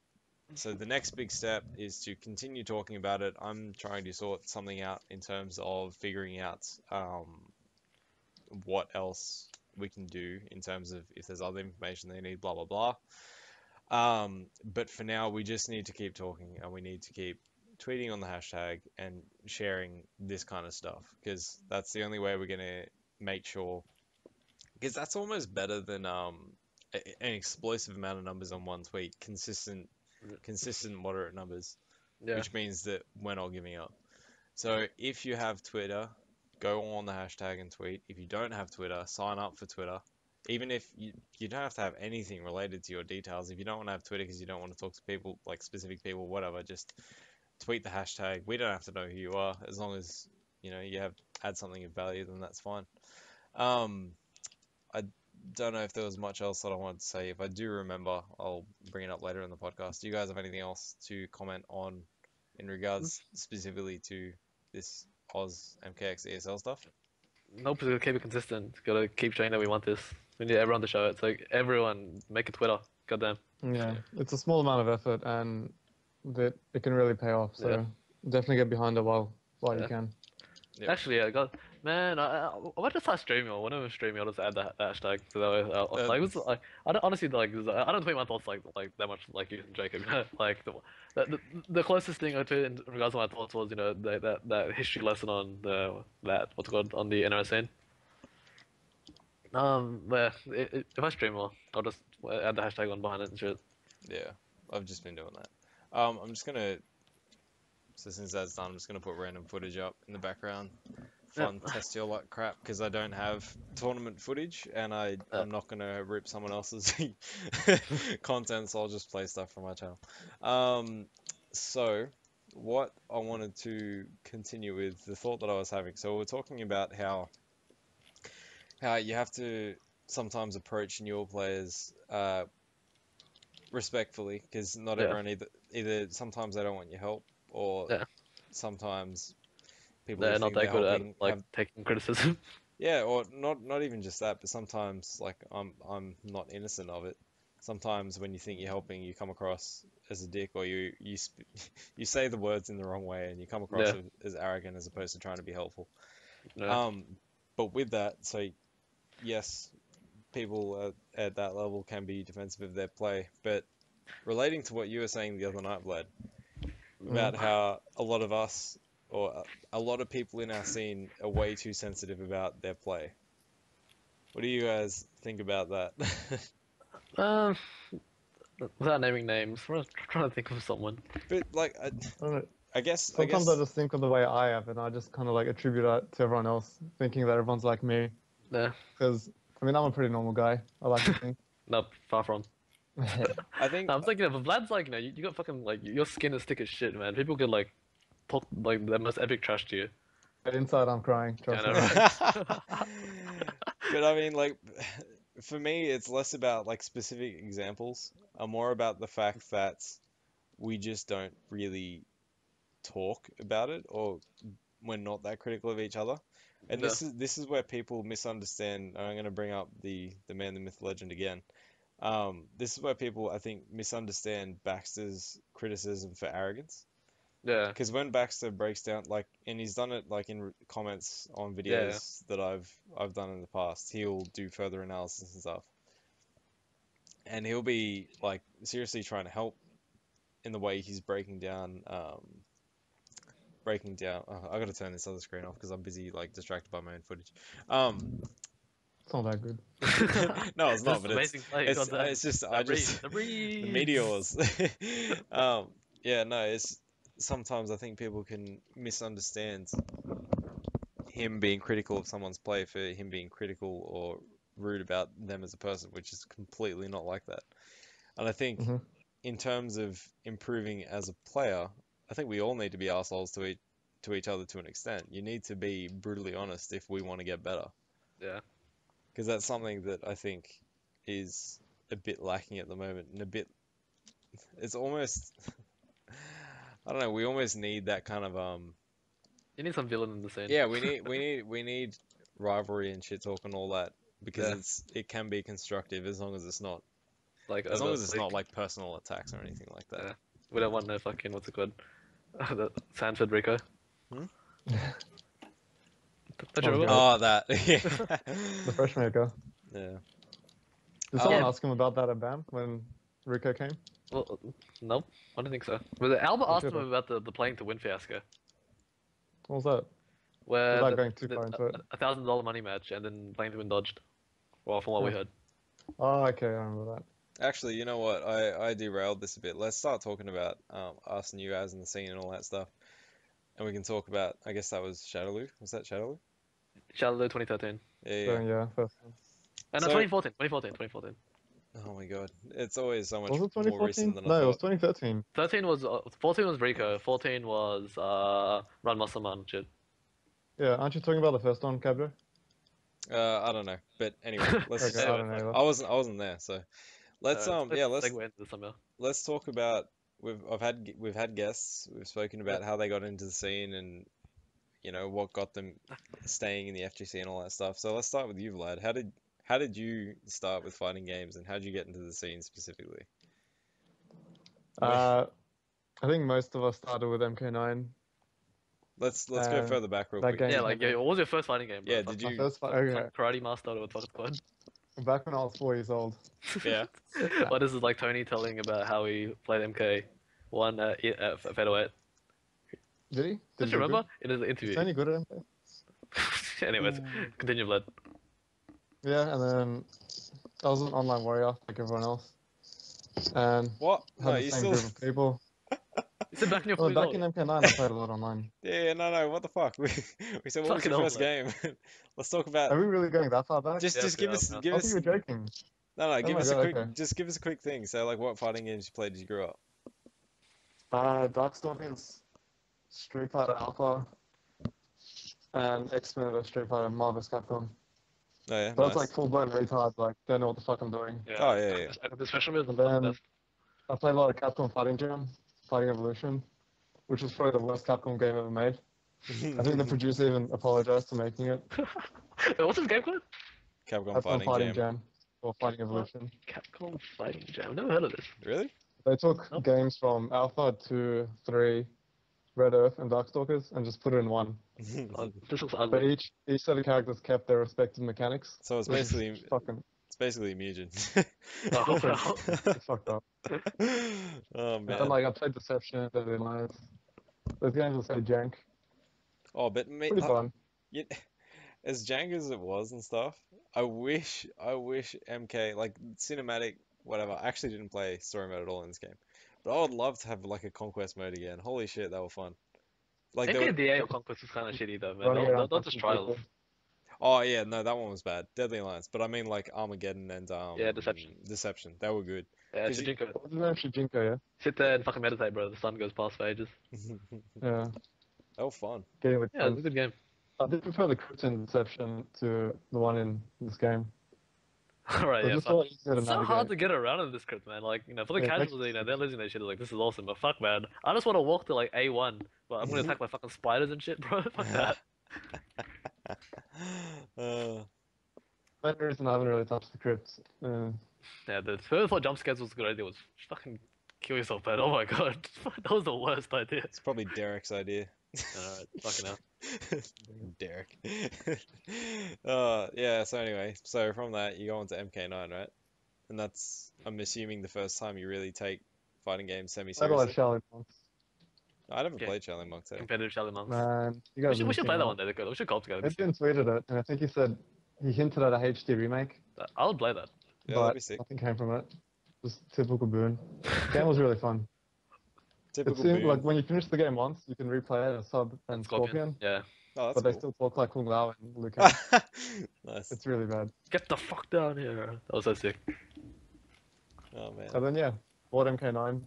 So the next big step is to continue talking about it. I'm trying to sort something out in terms of figuring out um, what else we can do in terms of if there's other information they need, blah blah blah. Um, but for now, we just need to keep talking and we need to keep tweeting on the hashtag and sharing this kind of stuff because that's the only way we're gonna make sure. Because that's almost better than um a- an explosive amount of numbers on one tweet, consistent, consistent moderate numbers, yeah which means that we're not giving up. So if you have Twitter, go on the hashtag and tweet. If you don't have Twitter, sign up for Twitter. Even if you, you don't have to have anything related to your details. If you don't want to have Twitter because you don't want to talk to people, like specific people, whatever, just tweet the hashtag. We don't have to know who you are. As long as, you know, you have had something of value, then that's fine. Um, I don't know if there was much else that I wanted to say. If I do remember, I'll bring it up later in the podcast. Do you guys have anything else to comment on in regards specifically to this Oz MKX ESL stuff? nope we gotta keep it consistent gotta keep showing that we want this we need everyone to show it so everyone make a Twitter goddamn Yeah, it's a small amount of effort, and that it can really pay off. So Yeah. definitely get behind it while while Yeah. you can. Yep. Actually, yeah, God, man, I, I, I might just start streaming or whenever I'm streaming, I'll just add that hashtag. So that way, I'll, Uh, like, it's, like, I don't, honestly, like, I don't tweet my thoughts like, like that much, like you, Jacob. like, the, the, the closest thing I tweeted in regards to my thoughts was, you know, that, that, that history lesson on the that what's it called on the NRSN. Um, but i i if I stream more, I'll just add the hashtag on behind it and shit. Yeah, I've just been doing that. Um, I'm just gonna So since that's done, I'm just gonna put random footage up in the background. Fun test your luck crap because I don't have tournament footage and I Uh. I'm not gonna rip someone else's content, so I'll just play stuff from my channel. Um, so what I wanted to continue with the thought that I was having. So we're talking about how how you have to sometimes approach newer players uh, respectfully because not Yeah. everyone either either sometimes they don't want your help or Yeah. sometimes people They're not that they're good at like taking criticism. yeah, or not not even just that, but sometimes like I'm I'm not innocent of it. Sometimes when you think you're helping, you come across as a dick, or you you sp you say the words in the wrong way, and you come across Yeah. as, as arrogant as opposed to trying to be helpful. No. Um, but with that, so yes, people at, at that level can be defensive of their play, but relating to what you were saying the other night, Vlad, about how a lot of us or a- a lot of people in our scene are way too sensitive about their play. What do you guys think about that? Um, without naming names, I'm trying to think of someone. but like, I, I don't. I guess, I Sometimes guess, I just think of the way I am, and I just kind of like attribute that to everyone else, thinking that everyone's like me. Yeah. Because I mean, I'm a pretty normal guy. I like to think. no, far from. I think, I'm thinking of Vlad's like, you know, you, you got fucking like your skin is thick as shit, man. People could like talk like the most epic trash to you. But Inside, I'm crying. Trust I me. know, but I mean, like, for me, it's less about like specific examples, and more about the fact that we just don't really talk about it, or we're not that critical of each other. And No. this is this is where people misunderstand. and I'm going to bring up the the man, the myth, legend again. Um, this is where people, I think, misunderstand Baxter's criticism for arrogance. Yeah, Because when Baxter breaks down, like, and he's done it like in comments on videos that I've I've done in the past, he'll do further analysis and stuff, and he'll be like seriously trying to help in the way he's breaking down, um, breaking down. Oh, I gotta turn this other screen off because I'm busy like distracted by my own footage. Um, It's not that good. no, it's not, Just but it's amazing play, it's, it's just I just the the meteors. um, yeah, no, it's sometimes I think people can misunderstand him being critical of someone's play for him being critical or rude about them as a person, which is completely not like that. And I think Mhm. in terms of improving as a player, I think we all need to be assholes to each to each other to an extent. You need to be brutally honest if we want to get better Yeah, because that's something that I think is a bit lacking at the moment and a bit it's almost I don't know we almost need that kind of um you need some villain in the scene. yeah we need we need we need rivalry and shit talk and all that because Yeah. it's it can be constructive as long as it's not like as long as it's not like personal attacks or anything like that Yeah. we don't want no fucking what's it called, the Sanford Rico. Hmm? Don't you Oh, oh that yeah The fresh maker. yeah Did someone Yeah. ask him about that at BAM when Rico came? Well, nope, I don't think so. But Albert Oh, asked him about the, the playing to win fiasco, What was that? where Without the- going too the- far into a- it. a thousand dollar money match and then playing to win dodged. Well, from what we heard. Oh, okay, I remember that. Actually, you know what? I, I derailed this a bit. Let's start talking about um, us and you guys in the scene and all that stuff. And we can talk about, I guess that was Shadowloo. Was that Shadowloo? Shadowloo 2013. Yeah, yeah. So, yeah, first one. Uh, no, So- 2014, 2014, 2014. Oh my god. It's always so much Was it more recent than I No, it was 2013. 13 was uh, 14 was Rico. 14 was uh Run Muscleman shit. Yeah, aren't you talking about the first one, Cabro? Uh, I don't know. But anyway, let's Okay, just, I don't know. I wasn't I wasn't there, so let's Uh, um yeah, let's segue into this somehow. let's talk about we've I've had we've had guests. We've spoken about how they got into the scene and you know what got them staying in the FGC and all that stuff. So let's start with you, Vlad. How did how did you start with fighting games and how did you get into the scene specifically? Uh, I think most of us started with MK9. Let's let's go Uh, further back real quick. game- Yeah, like yeah, what was your first fighting game? Bro? Yeah, did you first fight, okay. Karate Master or what fuck it's called? Back when I was four years old. Yeah. well, this is like Tony telling about how he played MK one uh, i- uh, featherweight. Did he? Did Did you remember? good? In his Is interview. Tony good at MK? Anyways, continue, Vlad. Yeah, and then I was an online warrior like everyone else, and What? had No, the you same still group of people. You said back in your Well, fully back in loaded. MK9, I played a lot online. Yeah, no, no, what the fuck? We, we said, what was Fucking your hell, first game? Let's talk about. Are we really going that far back? Just, Yeah, just give us, we are. give I us. think you were joking. No, no, give my us a quick, okay. just give us a quick thing. So, like, what fighting games you played as you grew up? Uh, Dark Darkstalkers, Street Fighter Alpha, and X-Men vs Street Fighter Marvel vs Capcom. Oh yeah, So it's nice. like full-blown retards, like, don't know what the fuck I'm doing. Yeah. Oh yeah, yeah. I got the special moves And and then then I played a lot of Capcom Fighting Jam, Fighting Evolution, which was probably the worst Capcom game ever made. I think the producer even apologized for making it. What's this game called? Capcom Capcom Fighting, Fighting Jam. Jam, or Fighting Evolution. Capcom Fighting Jam. I've never heard of this. Really? They took Nope. games from Alpha 2, 3, Red Earth, and Darkstalkers and just put it in one. Oh, this looks But each each set of characters kept their respective mechanics. so it's which is basically, fucking it's basically Mugen. Oh, wow. it's fucked up. oh man. And like I played Deception, Deadly Alliance. Those games are so jank. Oh, but mate, Pretty uh, fun. you- as jank as it was and stuff, I wish, I wish MK like cinematic, whatever. I actually didn't play story mode at all in this game, but I would love to have like a conquest mode again. Holy shit, that were fun. Like they were, MKDA or Conquest is kind of shitty though, man. Running They're, around they're just trials. oh yeah, no, that one was bad. Deadly Alliance, but I mean like Armageddon and um, Yeah, Deception. Deception, they were good. Yeah, 'Cause you- Shujinko. What's his name? Shujinko, yeah? Sit there and fucking meditate, bro. The sun goes past for ages. Yeah. They were fun. Getting with Yeah, it's a good game. I did prefer the crypt in Deception to the one in this game. Alright, yeah. was just fuck. a lot easier to It's so hard to get around in this script, man. Like, you know, for the Yeah, casuals, next- you know, they're losing their shit. Like, this is awesome, but fuck, man. I just want to walk to like A1, but I'm gonna attack my fucking spiders and shit, bro. fuck that. uh, Main reason I haven't really touched the crypt. Uh, Yeah, the first thought jump scares was a good idea. Was fucking kill yourself, man. Oh my god, that was the worst idea. it's probably Derek's idea. Alright, fucking hell. Derek. uh, yeah, so anyway, so from that you go on to MK9, right? And that's, I'm assuming, the first time you really take fighting games semi I don't like semi-seriously. Shaolin Monks. I never Yeah. played Shaolin Monk, so eh? Competitive Shaolin Monks. Man, you we should, we should play that one day. they're good. We should go together. It's been tweeted it, and I think he said he hinted at a HD remake, uh, I'll play that. yeah, that'd but be sick. nothing came from it. Just typical Boon. game was really fun. It seems seemed Boon. like when you finish the game once, you can replay it as Sub and Scorpion. Scorpion, Yeah. Oh, but that's they still talk like Kung Lao and Liu Kang. Nice. it's really bad. Get the fuck down here. That was so sick. Oh man. And then yeah, bought MK9.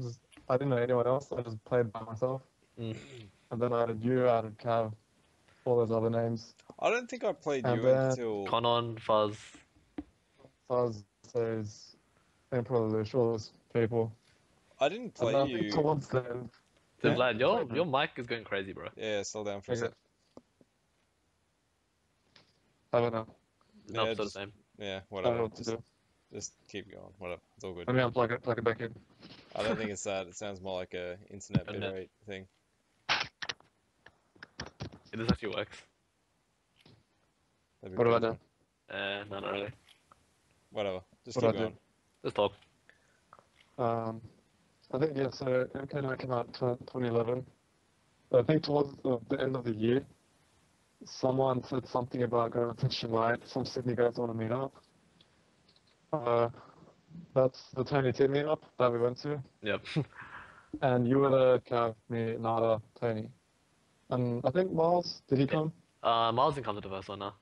Just, I didn't know anyone else. I just played by myself. Mm. And then I added you, I added Cav, all those other names. I don't think I played And you then- until Conon, Fuzz. Fuzz, says, Emperor Lelouch, all those people. I didn't play I think you. towards the end, Dude, Yeah. Vlad, your your mic is going crazy, bro. Yeah, slow down for a Okay. sec. I don't know. No, Yeah, the just- same. Yeah, I don't know whatever. what to Just, do. just keep going. Whatever. It's all good. Let me unplug it, plug it back in. I don't think it's that. It sounds more like a internet Internet. bitrate thing. It this actually works. What do I pretty. Uh, no, not really. Whatever. Just What keep do do? going. Let's talk. Um, I think, yeah, so MK9 came out in 2011. I think towards the, the end of the year, someone said something about going to Chiang Some Sydney guys want to meet up. Uh, that's the Tony T meetup that we went to. Yep. And you were the Cav, me, Nada, Tony. And I think Miles, did he come? uh, Miles didn't come to the first one now.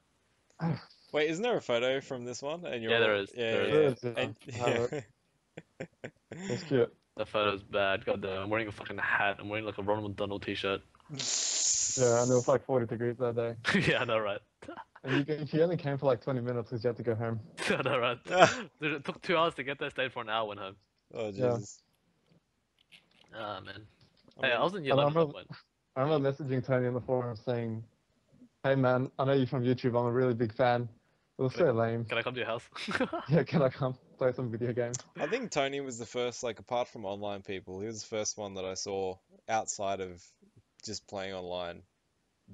Wait, isn't there a photo from this one? And you're Yeah, there all- is, Yeah, there yeah, is. yeah. And- is, yeah. I have yeah. It's cute. The photo's bad. God damn, I'm wearing a fucking hat. I'm wearing like a Ronald McDonald t-shirt. Yeah, and it was like 40 degrees that day. yeah, I know, right? And you, you only came for like 20 minutes because you had to go home. I know, right? Dude, it took two hours to get there, stayed for an hour, went home. Oh Yeah. Jesus. Ah, man. I Hey, I was in year And I 11 remember- I remember messaging Tony in the forum saying, "Hey man, I know you're from YouTube. I'm a really big fan. It was so lame. Can I come to your house? Yeah, can I come play some video games?" I think Tony was the first, like, apart from online people, he was the first one that I saw outside of just playing online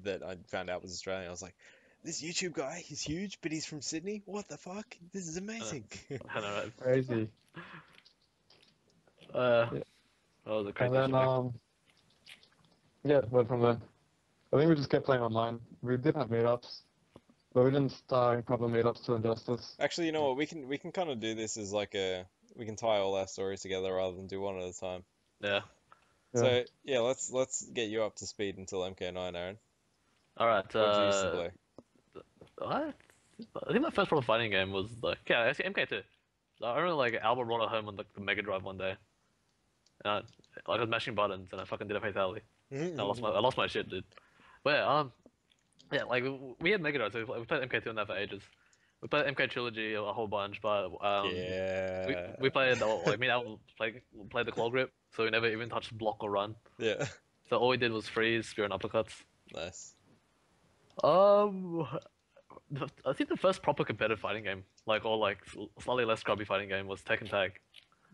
that I found out was Australian. I was like, this YouTube guy, he's huge, but he's from Sydney? What the fuck? This is amazing. I know, right? Crazy. Uh, Yeah. that was a crazy And then shit. um, yeah, went from there. I think we just kept playing online. We did have meetups, but we didn't start proper meetups to Injustice. Actually, you know what? We can we can kind of do this as like a we can tie all our stories together rather than do one at a time. Yeah. Yeah. So yeah, let's let's get you up to speed until MK9, Aaron. All right. What did you used to Uh, play? what? I think my first proper fighting game was like yeah, actually MK2. I remember like Albert brought it home on like the Mega Drive one day. And I, like I was mashing buttons and I fucking did a fatality. I lost my I lost my shit, dude. But yeah, um, yeah, like we had Mega Drive, so we played, we played MK2 on that for ages. We played MK Trilogy a whole bunch, but um, we, yeah. we played the, like me and played played the claw grip, so we never even touched block or run. Yeah. So all we did was freeze, spear, and uppercuts. Nice. Um, I think the first proper competitive fighting game, like or like slightly less scrubby fighting game, was Tekken Tag.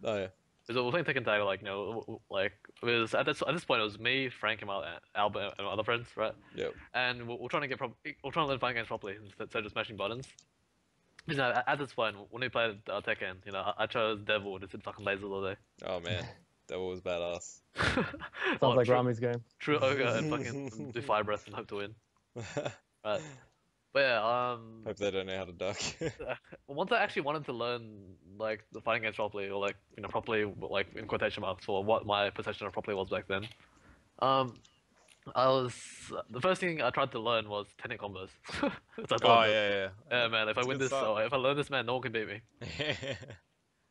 Oh yeah. Because we were playing Tekken Tag, like you know, w- w- like it was at this at this point it was me, Frank, and Al- Albert, and other friends, right? Yep. And we're, we're trying to get prop- we're trying to learn fighting games properly instead of just mashing buttons. You know, at, at this point, when we played uh, Tekken, you know, I, I chose Devil to sit fucking lasers all day. Oh man, Devil was badass. Sounds Oh, like true, Rami's game. True ogre and fucking do fire breath and hope to win. Right. But yeah, um, Hope they don't know how to duck. once I actually wanted to learn like the fighting games properly, or like you know properly, like in quotation marks, for what my perception of properly was back then. Um, I was the first thing I tried to learn was technic combos. So oh thought, yeah, yeah, man, if I win this, or if I learn this, man, no one can beat me.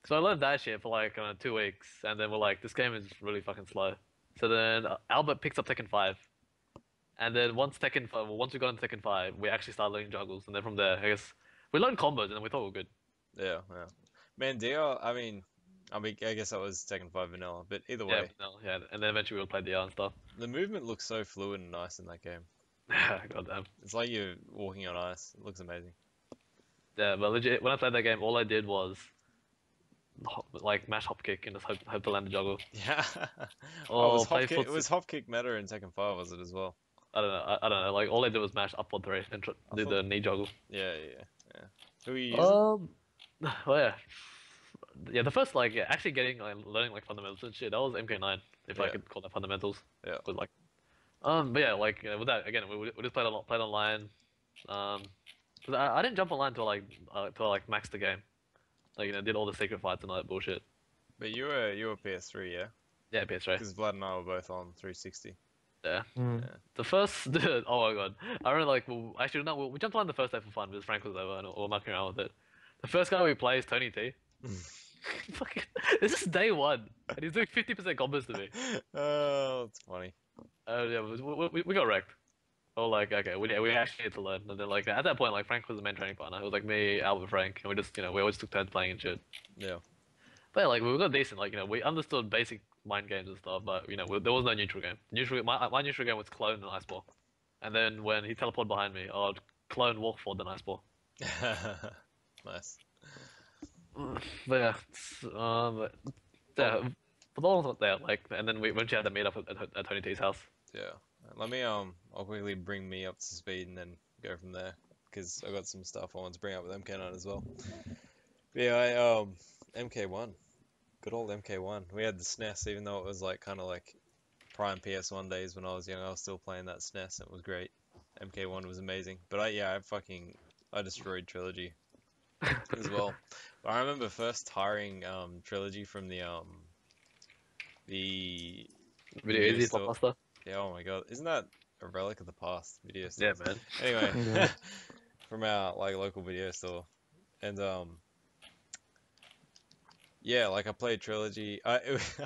So I learned that shit for like uh, two weeks, and then we're like, this game is really fucking slow. So then uh, Albert picks up Tekken 5, and then once Tekken 5, once we got into Tekken 5, we actually started learning juggles, and then from there, I guess we learned combos, and then we thought we were good. yeah, yeah. Man, DR. I mean, I mean, I guess that was Tekken 5 vanilla, but either way. Yeah, no, yeah, and then eventually we'll play DR and stuff. the movement looks so fluid and nice in that game. God damn. It's like you're walking on ice. It looks amazing. Yeah, but legit, when I played that game, all I did was hop, like mash hop kick and just hope, hope to land a juggle. Yeah. Oh, oh, it was hop kick. It was hop kick meta in Tekken 5, was it as well? I don't know. I, I don't know. Like all I did was mash up on three and tr- do thought- the knee juggle. Yeah, yeah, yeah. Who are you using? Um, well, yeah, yeah. The first like yeah, actually getting like learning like fundamentals and shit. That was MK9, if I could call that fundamentals. Yeah. With like, um, but yeah, like uh, with that again, we, we just played a lot, played online. Um, 'cause I, I didn't jump online till like uh, till like max the game. Like you know, did all the secret fights and all that bullshit. But you were you were PS3, yeah? Yeah, PS3. Because Vlad and I were both on 360. Mm. The first, oh my god, I remember like well, actually no, we- we jumped on the first day for fun because Frank was over and we were mucking around with it. The first guy we play is Tony T. Fucking, this is day one, and he's doing fifty percent combos to me. Oh, it's funny. Uh, yeah, we, we, we- we got wrecked. Oh, like okay, we we actually need to learn. And then like at that point, like Frank was the main training partner. It was like me, Albert, Frank, and we just you know we always took turns playing and shit. Yeah. But yeah, like we got decent. Like you know we understood basic mind games and stuff, but you know there was no neutral game. Neutral my my neutral game was clone and ice ball, and then when he teleported behind me, I'd clone walk forward then ice ball. nice. But yeah, um, but, yeah, for the long there, like, and then we eventually had to meet up at, at, at Tony T's house. Yeah. Let me um. I'll quickly bring me up to speed and then go from there because I got some stuff I want to bring up with MK9 as well. But yeah, I um MK1. Good old MK1. We had the SNES, even though it was like kind of like prime PS1 days when I was young. I was still playing that SNES. It was great. MK1 was amazing. But I yeah, I fucking I destroyed Trilogy as well. But I remember first hiring um Trilogy from the um the Video Video Ezy, store. Blockbuster. yeah, oh my god, isn't that a relic of the past? Video store. Yeah, man. Anyway, Yeah. from our like local video store, and um, yeah, like I played Trilogy. I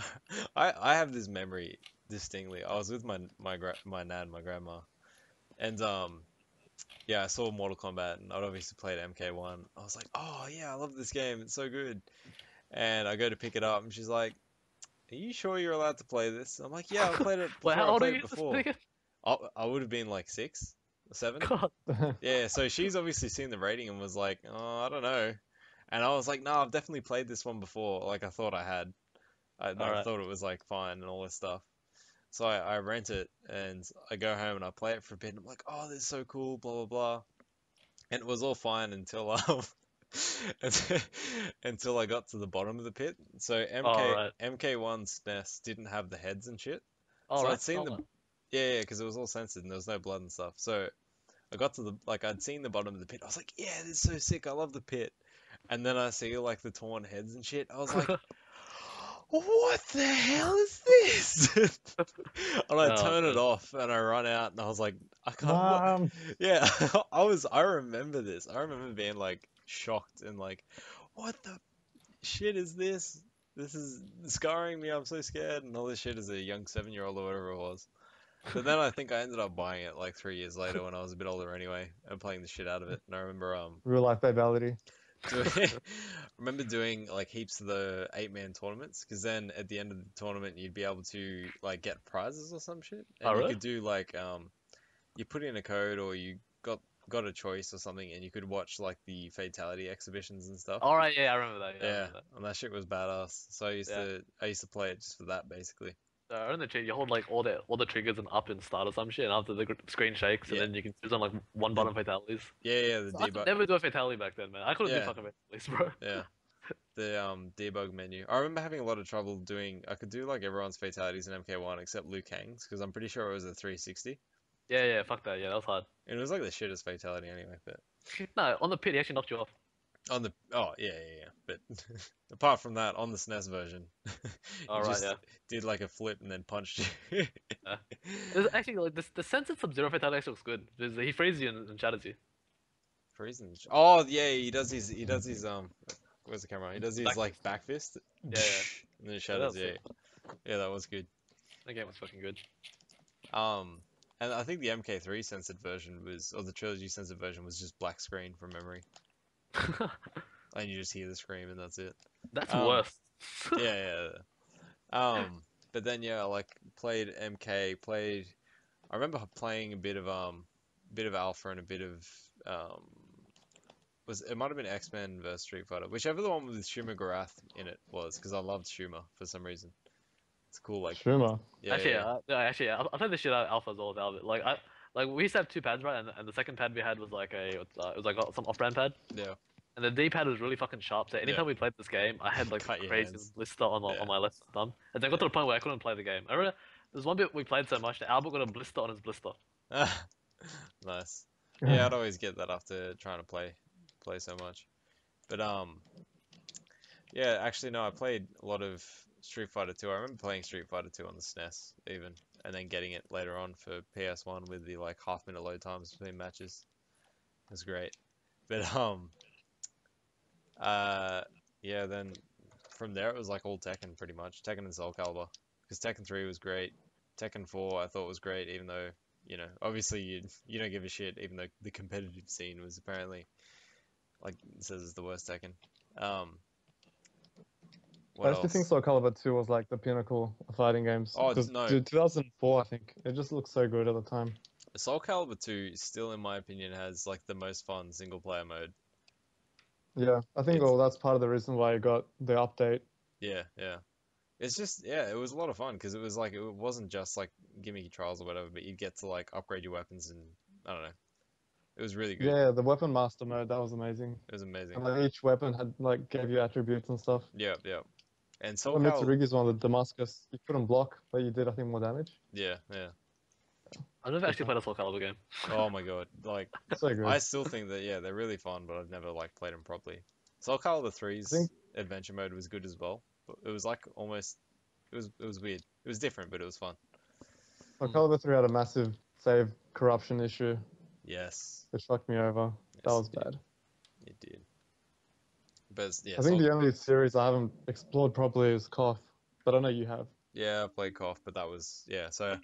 I I have this memory distinctly. I was with my my gra- my nan, my grandma, and um, yeah, I saw Mortal Kombat, and I'd obviously played MK1. I was like, oh yeah, I love this game. It's so good. And I go to pick it up, and she's like, "Are you sure you're allowed to play this?" I'm like, "Yeah, I played it before. I old are played you? it before." I, I would have been like six or seven. God. Yeah, so she's obviously seen the rating and was like, oh, I don't know. And I was like, no, I've definitely played this one before. Like, I thought I had. I, I Alright. thought it was like fine and all this stuff. So I, I rent it and I go home and I play it for a bit. And I'm like, oh, this is so cool, blah, blah, blah. And it was all fine until um, until- I got to the bottom of the pit. So MK Alright. MK1 SNES didn't have the heads and shit. All So right. I'd seen the- Yeah, yeah, because it was all censored and there was no blood and stuff. So I got to the like I'd seen the bottom of the pit. I was like, yeah, this is so sick. I love the pit. And then I see like the torn heads and shit. I was like, what the hell is this? and I Oh, turn it off and I run out and I was like, I can't. what- Mom. Yeah, I was. I remember this. I remember being like shocked and like, what the shit is this? This is scarring me. I'm so scared and all this shit as a young seven year old or whatever it was. But then I think I ended up buying it like three years later when I was a bit older anyway and playing the shit out of it. And I remember um Real life babality. remember doing like heaps of the eight man tournaments because then at the end of the tournament you'd be able to like get prizes or some shit. And Oh, you could do like um you put in a code or you got got a choice or something and you could watch like the fatality exhibitions and stuff. All right, yeah, I remember that. Yeah, yeah, remember that. and that shit was badass. So I used Yeah. to I used to play it just for that basically. So on the cheat, you hold like all the all the triggers and up and start or some shit, and after the gr- screen shakes, Yeah. and then you can choose on like one button fatalities. Yeah, yeah, the I could debug. never do a fatality back then, man. I couldn't Yeah. do fucking fatalities, bro. Yeah. The um debug menu. I remember having a lot of trouble doing. I could do like everyone's fatalities in MK1 except Liu Kang's because I'm pretty sure it was a 360. Yeah, yeah, fuck that. Yeah, that was hard. And it was like the shittest fatality anyway. But No, on the pit, he actually knocked you off. On the oh yeah yeah yeah. But apart from that, on the SNES version, you All right, just yeah. did like a flip and then punched you. There's actually like the, the sense of Sub Zero fatality actually looks good. There's, he freezes you and, and shatters you. For reasons. Oh yeah, he does his he does his um. Where's the camera? He does his Back like back fist. Yeah, yeah. And then it Yeah, shatters. Yeah, was yeah, that was good. That game was fucking good. Um, and I think the MK3 censored version was, or the trilogy censored version was just black screen from memory, and you just hear the scream and that's it. That's Um, worse. Yeah, yeah. yeah. Um, but then yeah, like played MK, played. I remember playing a bit of um, bit of Alpha and a bit of um, was it might have been X Men versus Street Fighter, whichever the one with Shuma Gorath in it was, because I loved Shuma for some reason. It's cool, like Schumer. yeah, actually, yeah, yeah, uh, actually, yeah, I, I played this shit out of alpha as well with Albert. Like, I like we used to have two pads, right? And, and the second pad we had was like a uh, it was like some off-brand pad, yeah. and the D-pad was really fucking sharp. So anytime we played this game, I had like Cut your crazy blister on my, Yeah. on my left thumb, and then I got to the point where I couldn't play the game. I remember there's one bit we played so much that Albert got a blister on his blister. nice. Yeah, I'd always get that after trying to play play so much. But um yeah, actually no, I played a lot of Street Fighter 2. I remember playing Street Fighter 2 on the SNES even and then getting it later on for PS1 with the like half minute load times between matches. Was great. But um uh yeah, then from there it was like all Tekken pretty much. Tekken and Soul Calibur. Because Tekken 3 was great. Tekken 4 I thought was great even though you know, obviously you you don't give a shit, even though the competitive scene was apparently like says it's the worst Tekken. Um, what I actually think? Soul Calibur 2 was like the pinnacle of fighting games. Oh, 'Cause, no. dude, 2004, I think. It just looked so good at the time. Soul Calibur 2 still, in my opinion, has like the most fun single player mode. Yeah, I think It's- well, that's part of the reason why it got the update. Yeah, yeah. It's just yeah, it was a lot of fun because it was like it wasn't just like gimmicky trials or whatever, but you'd get to like upgrade your weapons and I don't know. It was really good. Yeah, the weapon master mode, that was amazing. It was amazing. And like each weapon had like gave you attributes and stuff. Yeah, yeah. And So Soul Calibur, Mitsurugi's one, the Damascus, you couldn't block, but you did I think more damage. yeah, yeah. I've never actually played a Soul Calibur game. Oh my god, like So good. I still think that yeah, they're really fun, but I've never like played them properly. Soul Calibur 3's think- adventure mode was good as well, but it was like almost it was it was weird. It was different, but it was fun. Soul hmm. Calibur 3 had a massive save corruption issue, Yes, which fucked me over. yes, That was it bad. It did. But yeah, I think the only series I haven't explored properly is KOF, but I know you have. Yeah, I played KOF, but that was yeah. So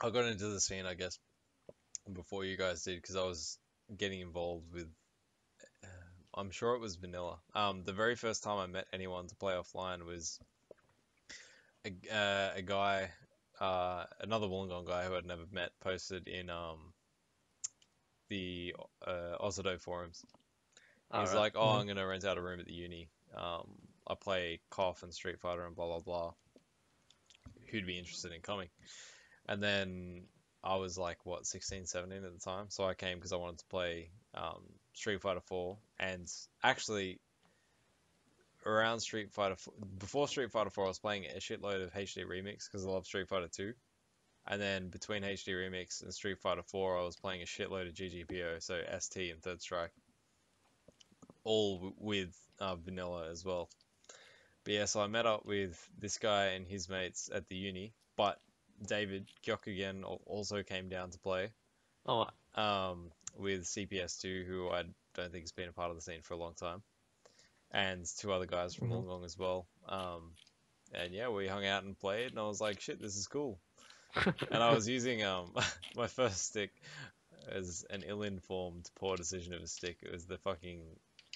I got into the scene, I guess, before you guys did, because I was getting involved with. uh, I'm sure it was vanilla. Um, the very first time I met anyone to play offline was a, uh, a guy, uh, another Wollongong guy who I'd never met, posted in um the uh, forums. He's Alright. like, oh, Mhm. I'm gonna rent out a room at the uni. Um, I play KOF and Street Fighter and blah blah blah. Who'd be interested in coming? And then I was like, what, 16, 17 at the time. So I came because I wanted to play um, Street Fighter 4. And actually, around Street Fighter 4, before Street Fighter 4, I was playing a shitload of HD Remix because I love Street Fighter 2. And then between HD Remix and Street Fighter 4, I was playing a shitload of GGPO, so ST and Third Strike. all with uh, vanilla as well. But yeah, so I met up with this guy and his mates at the uni, but David Gyokugen al- also came down to play Oh, um, with CPS2, who I don't think has been a part of the scene for a long time, and two other guys from Mhm. Long Long as well. Um, and yeah, we hung out and played, and I was like, shit, this is cool. And I was using um my first stick as an ill-informed poor decision of a stick. It was the fucking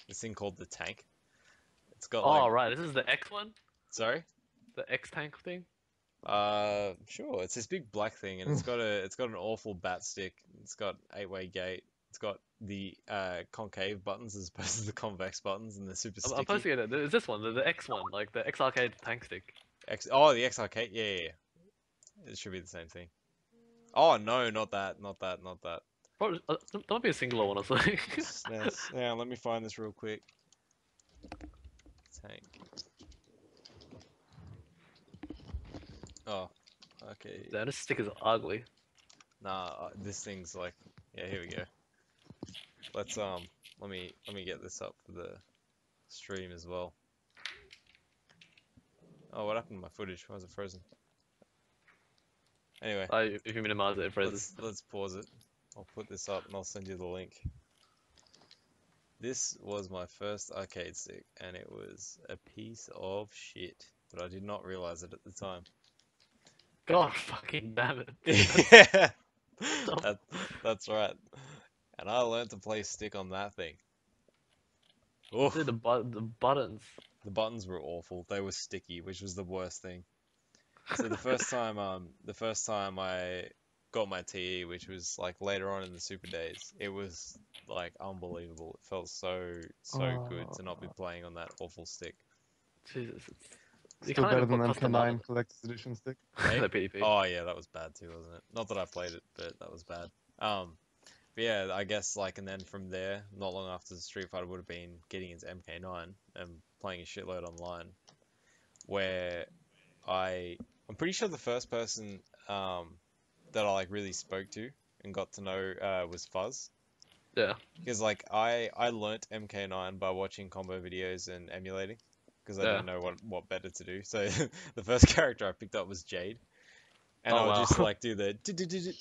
this thing called the tank. It's got oh like right, this is the X one, sorry. the X tank thing. Uh, sure. It's this big black thing, and it's got a it's got an awful bat stick. It's got eight-way gate. It's got the uh concave buttons as opposed to the convex buttons, and they're super I'm, sticky. I'm posting it. It's this one, the, the X one, like the X arcade tank stick. X oh the X-Arcade yeah, yeah yeah. It should be the same thing. Oh no, not that, not that, not that. Probably, uh, there might be a singular one or something. SNES. Hang let me find this real quick. Tank. Oh, okay. Damn, this stick is ugly. Nah, uh, this thing's like, yeah, here we go. Let's um, let me let me get this up for the stream as well. Oh, what happened to my footage? Why is it frozen? Anyway, Uh, if you minimize it, let's let's pause it. I'll put this up and I'll send you the link. This was my first arcade stick, and it was a piece of shit, but I did not realize it at the time. God fucking damn it. yeah, that, that's right. And I learned to play stick on that thing. Oof, Dude, the, bu- the buttons. the buttons were awful. They were sticky, which was the worst thing. So the first time, um, the first time I got my TE, which was like later on in the Super Days, it was like unbelievable. It felt so so good to not be Oh. playing on that awful stick. Jesus. It's... You Still better than put custom art MK9 Collector's Edition stick. Hey? Oh yeah, that was bad too, wasn't it? Not that I played it, but that was bad. Um, but yeah, I guess like, and then from there, not long after the Street Fighter would have been getting into MK9 and playing a shitload online, where I, I'm pretty sure the first person um that I like really spoke to and got to know uh, was Fuzz. Yeah. Because like I I learnt MK9 by watching combo videos and emulating because I Yeah. didn't know what what better to do. So the first character I picked up was Jade, and Oh, I would wow. just like do the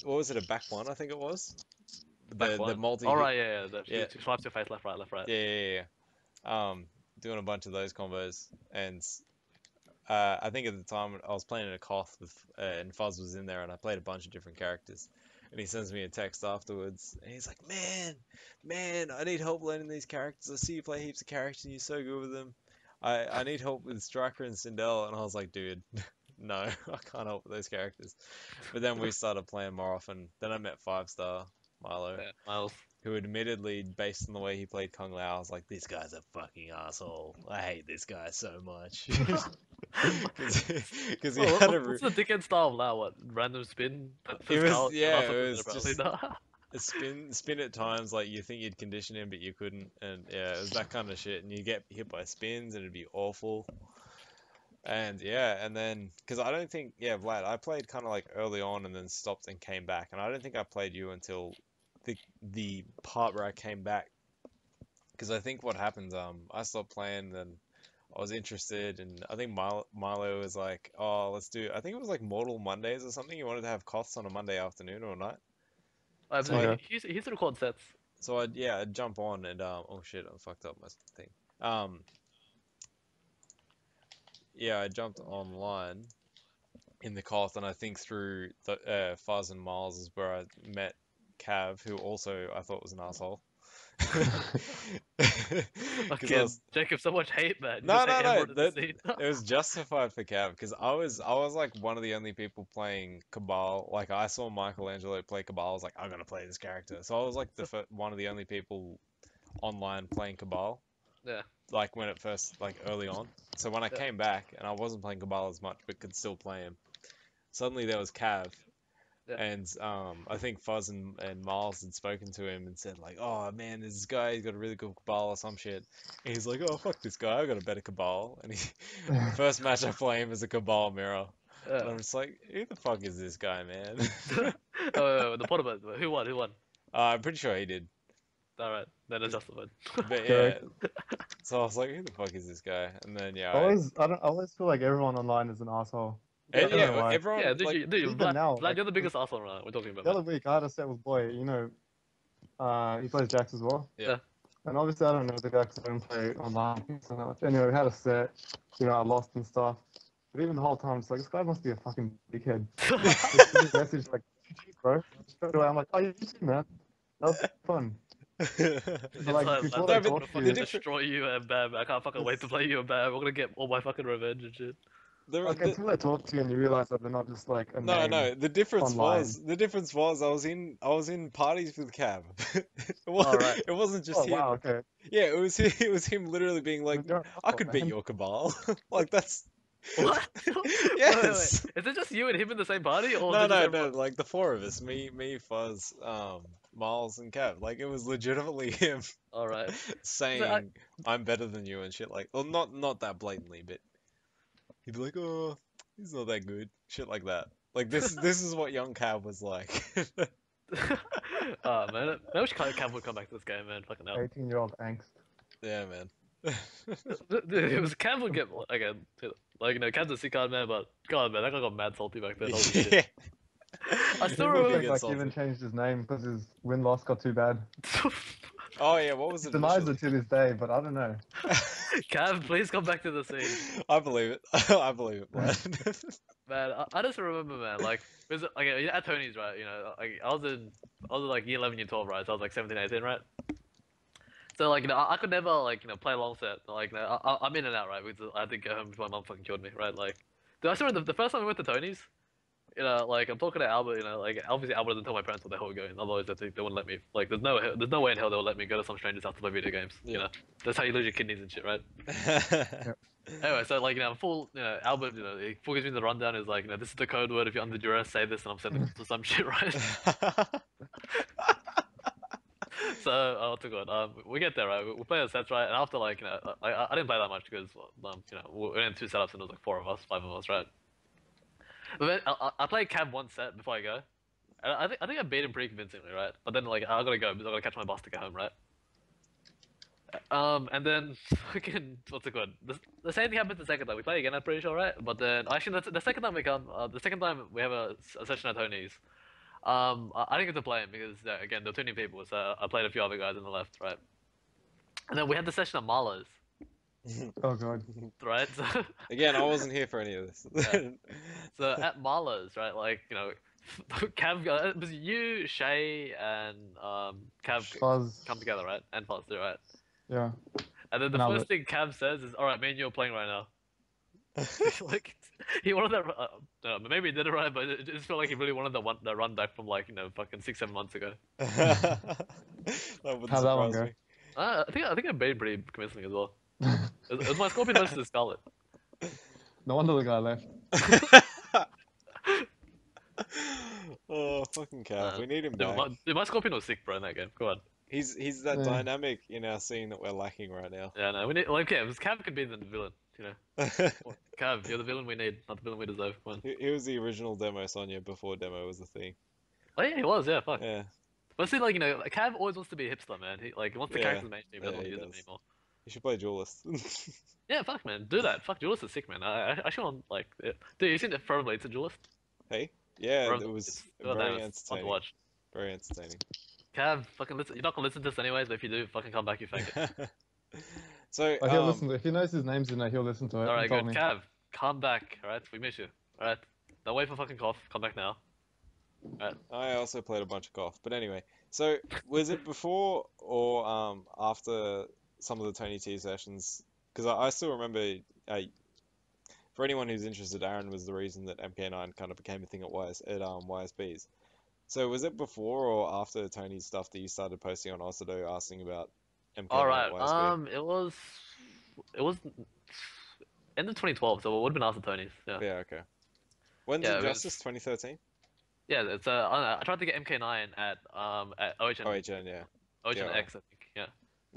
what was it a back one I think it was the Back the one. multi All right, yeah, yeah. The, Yeah. Swipe to your face, left, right, left, right. yeah, yeah yeah yeah um doing a bunch of those combos and uh, I think at the time I was playing in a Koth with uh, and Fuzz was in there and I played a bunch of different characters. And he sends me a text afterwards, and he's like, "Man, man, I need help learning these characters. I see you play heaps of characters, and you're so good with them. I I need help with Stryker and Sindel." And I was like, "Dude, no, I can't help with those characters." But then we started playing more often. Then I met Five Star Milo, Yeah, Miles. Who admittedly, based on the way he played Kung Lao, I was like, "This guy's a fucking asshole. I hate this guy so much." Because he Well, had a. re- what's the dickhead style now? What random spin? It was- yeah, it was just- not. a spin spin at times like you think you'd condition him but you couldn't and yeah it was that kind of shit and you get hit by spins and it'd be awful and yeah and then because I don't think yeah Vlad I played kind of like early on and then stopped and came back and I don't think I played you until the the part where I came back because I think what happened um I stopped playing and I was interested and I think Milo, Milo was like oh let's do I think it was like Mortal Mondays or something you wanted to have Koths on a Monday afternoon or night Uh, So- no, Yeah. he, he used to record sets. So I'd yeah, I'd jump on and um oh shit, I fucked up my thing. Um yeah, I jumped online in the Koth and I think through the uh Fuzz and Miles is where I met Cav, who also I thought was an asshole. Okay, was- Jacob, so much hate, man. No, no, no, everyone in the that- it was justified for Cav because I was I was like one of the only people playing Cabal. Like I saw Michelangelo play Cabal, I was like I'm gonna play this character. So I was like the fir- one of the only people online playing Cabal. Yeah. Like when it first like early on. So when I Yeah. came back and I wasn't playing Cabal as much but could still play him, suddenly there was Cav. Yeah. And um, I think Fuzz and, and Miles had spoken to him and said like, "Oh man, this guy. He's got a really good Cabal or some shit." And he's like, "Oh fuck this guy. I got a better Cabal." And he, first match I play him is a Cabal mirror. And I'm just like, "Who the fuck is this guy, man?" oh, the pot about who won? Who won? uh, I'm pretty sure he did. Alright, then it's justified. But yeah, so I was like, who the fuck is this guy? And then yeah, I I- always, I don't, I always feel like everyone online is an asshole. I and yeah, know everyone yeah, dude, like, you, dude, even Vlad, now, Vlad, like- you're the biggest asshole right? We're talking about. The man. other week, I had a set with Boy. You know, uh, he plays Jax as well. Yeah. And obviously, I don't know the guy 'cause I don't play online so much. Anyway, we had a set. You know, I lost and stuff. But even the whole time, it's like this guy must be a fucking dickhead. Just send message like, bro. Straight away, I'm like, oh, you too, man. That was fun. It's like, like, before Vlad, they I'm gonna to fucking you- destroy you and Bam. I can't fucking wait to play you and Bam. We're gonna get all my fucking revenge and shit. Like, the- until they talk to you and you realize that they're not just like a no, name. no. The difference online. was the difference was I was in I was in parties with Cab. it, was, right. it wasn't just Oh, him. wow, okay. Yeah, it was it was him literally being like, I could beat your cabal. like that's What? Wait, wait, wait. Is it just you and him in the same party, or no, no, everyone- no. Like the four of us, me, me, Fuzz, um, Miles, and Cab. Like it was legitimately him All right. saying I'm better than you and shit. Like, well, not not that blatantly, but he'd be like, oh, he's not that good, shit like that. Like this, this is what young Cab was like. oh man, I wish Cav would come back to this game, man. Fucking hell. 18 year old angst. yeah, man. Dude, it was Cav would get like a like you know Cav's a sick card man, but God man, that guy got mad salty back then. Holy shit. yeah. I still He would People be remember. like salty. he even changed his name because his win loss got too bad. Oh yeah, what was it? denies initially? it to this day, but I don't know. Cav, please come back to the scene. I believe it. I believe it, Vlad. Man, I, I just remember, man, like, was it, like at Tony's, right? You know, like I was in, I was in like year 11, year 12, right? So I was like 17, 18, right? So like, you know, I, I could never like, you know, play a long set. Like, you know, I, I'm in and out, right? Because I had to go home before my mom fucking killed me, right? Like, dude, I still remember the, the first time we went to Tony's. You know, like I'm talking to Albert. You know, like obviously Albert doesn't tell my parents what the hell we're going. Otherwise, they think they wouldn't let me. Like, there's no, there's no way in hell they'll let me go to some stranger's house to play video games. You know, that's how you lose your kidneys and shit, right? Anyway, so like you know, full you know, Albert, you know, he full gives me the rundown. Is like, you know, this is the code word. If you're under duress, say this, and I'm sending it to some shit, right? so, oh, to God, um, we get there, right? We, we play the sets, right? And after like, you know, I, I didn't play that much because, um, you know, we were in two setups and there was like four of us, five of us, right? But then I, I- I played Cab one set before I go. And I think I think I beat him pretty convincingly, right? But then like I gotta go because I gotta catch my bus to get home, right? Um, and then fucking what's it called? The, the same thing happened the second time. We play again, I'm pretty sure, right? But then actually, the, the second time we come, uh, the second time we have a session at Tony's. Um, I, I didn't get to play him because uh, again, there were too many people, so I played a few other guys on the left, right? And then we had the session at Marlowe's, Oh god. right? So, Again, I wasn't here for any of this. Yeah. So at Marlowe's, right? Like you know, Cav, uh, it was you, Shay, and um, Cav Fuzz. come together, right? And Fuzz, too, right? Yeah. And then the And first thing Cav says is, "All right, me and you are playing right now." like he wanted that. Uh, uh, maybe he did it right, but it just felt like he really wanted the one the run back from like you know fucking six seven months ago. that wouldn't How'd that one surprise go? Uh, I think I think I made pretty convincing as well. It was, it was my Scorpion versus Scarlet. no wonder the guy left. Oh, fucking cow. Uh, we need him Dude back. my, dude, my Scorpion was sick, bro, in that game. Go on. He's he's that Yeah. dynamic in our scene that we're lacking right now. Yeah, no, we need like yeah, Cav could be the villain. You know, Cav, you're the villain we need, not the villain we deserve. Come on. he, he was the original demo Sonya before demo was a thing. Oh yeah, he was. Yeah, fuck. Yeah. But see, like you know, Cav always wants to be a hipster, man. He like wants the Yeah. characters mainstream, he doesn't Yeah, to he use them does. anymore. You should play Duelist. Yeah, fuck, man, do that. Fuck, Duelist is sick, man. I I, I should want like, yeah. dude, you seen the Forever Blades of Duelist? hey? Yeah, Forever it was Blades. God damn, very it's to entertaining. watch. Very entertaining. Cav, fucking listen. You're not gonna listen to this anyways, but if you do, fucking come back, you faggot. so, Oh, he'll um, listen to if he knows his name's in there, he'll listen to it. All He right, told good. me. Cav, come back. All right, we miss you. All right, don't wait for fucking cough. Come back now. I also played a bunch of golf. But anyway, so was it before or um, after some of the Tony T sessions? Because I, I still remember, uh, for anyone who's interested, Aaron was the reason that MK9 kind of became a thing at YS at um, YSBs. So was it before or after Tony's stuff that you started posting on OzHadou asking about MK9 All at right. YSB? Um, it was, it was end of 2012, so it would have been after Tony's. Yeah. Yeah, okay. When's Yeah, it was- Injustice? 2013? Yeah, it's uh, I, don't know, I tried to get MK9 at um at OHN, Oh, yeah. OHN yeah. X, I think. Yeah.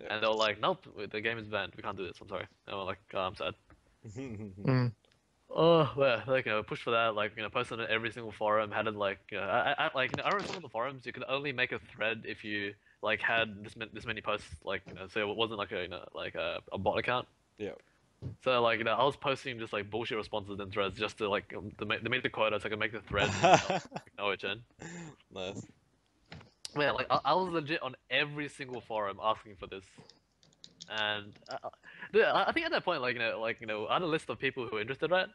Yeah. And they were like, nope, the game is banned. We can't do this. I'm sorry. And we're like, oh, I'm sad. Mm. Oh, well, like, you know, push for that, like, you know, posted on every single forum, had it, like, you know, I, I, like, you know, I remember some of the forums, you could only make a thread if you like had this ma- this many posts, like you know, so it wasn't like a you know like a, a bot account. Yeah. So like you know, I was posting just like bullshit responses and threads just to like um, to make to meet the quota so I could make the thread. no HN. Nice. Man, like I, I was legit on every single forum asking for this, and uh, uh, I, I think at that point, like you know, like you know, I had a list of people who were interested, right?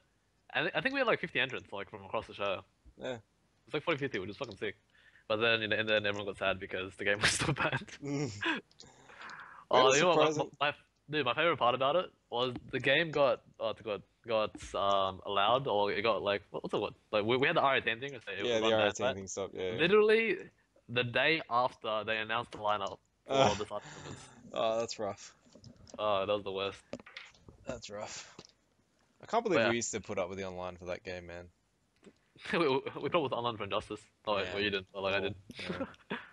And I think we had like 50 entrants, like from across the show. Yeah. It's like 40, 50, which is fucking sick. But then, know, and then everyone got sad because the game was still banned. oh, Really you know what? My, my, dude, my favorite part about it was the game got uh, got got um allowed, or it got like what- what's it what? Like we, we had the R18 thing. So it Yeah, was the on that, R18 right? thing stopped. Yeah. yeah. Literally, the day after they announced the lineup for Uh. the. Oh, that's rough. Oh, that was the worst. That's rough. I can't believe we used to put up with the online for that game, man. we, put up with online for injustice. Oh, Yeah. well, you didn't. Well, like I did. Yeah.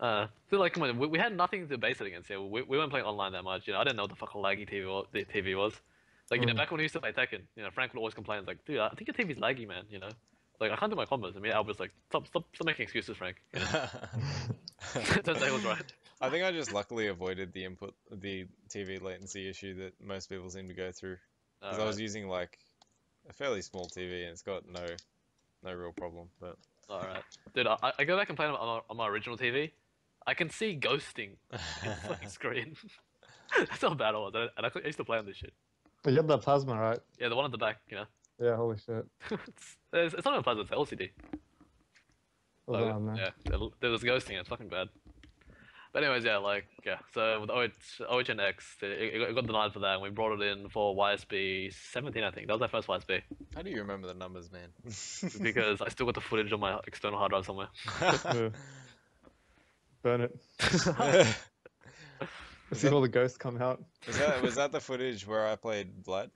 Uh, so like, come on, we, we had nothing to base it against. Yeah, we, we weren't playing online that much. You know, I didn't know what the fuck a laggy TV was. The TV was. Like, you know, Mm. back when we used to play Tekken, you know, Frank would always complain, like, dude, I think your TV's laggy, man. You know, like I can't do my combos. I mean, Albert's like, stop, stop, stop making excuses, Frank. You know? Turns out he was right. I think I just luckily avoided the input, the TV latency issue that most people seem to go through. Because I was using like a fairly small TV and it's got no, no real problem. But All right, dude. I, I go back and play on my, on my original TV. I can see ghosting in the screen. That's how bad it was. And I, I used to play on this shit. But you have that plasma, right? Yeah, the one at the back, you know. Yeah, holy shit. it's, it's, it's not even plasma, it's LCD. Well Like, done, yeah, there, there was ghosting, it's fucking bad. But anyways, yeah, like, yeah, so with OH, OHNX, it, it, got, it got denied for that, and we brought it in for YSB 17, I think. That was our first YSB. how do you remember the numbers, man? Because I still got the footage on my external hard drive somewhere. Yeah. Burn it. Was See that- all the ghosts come out. was that was that the footage where I played Vlad?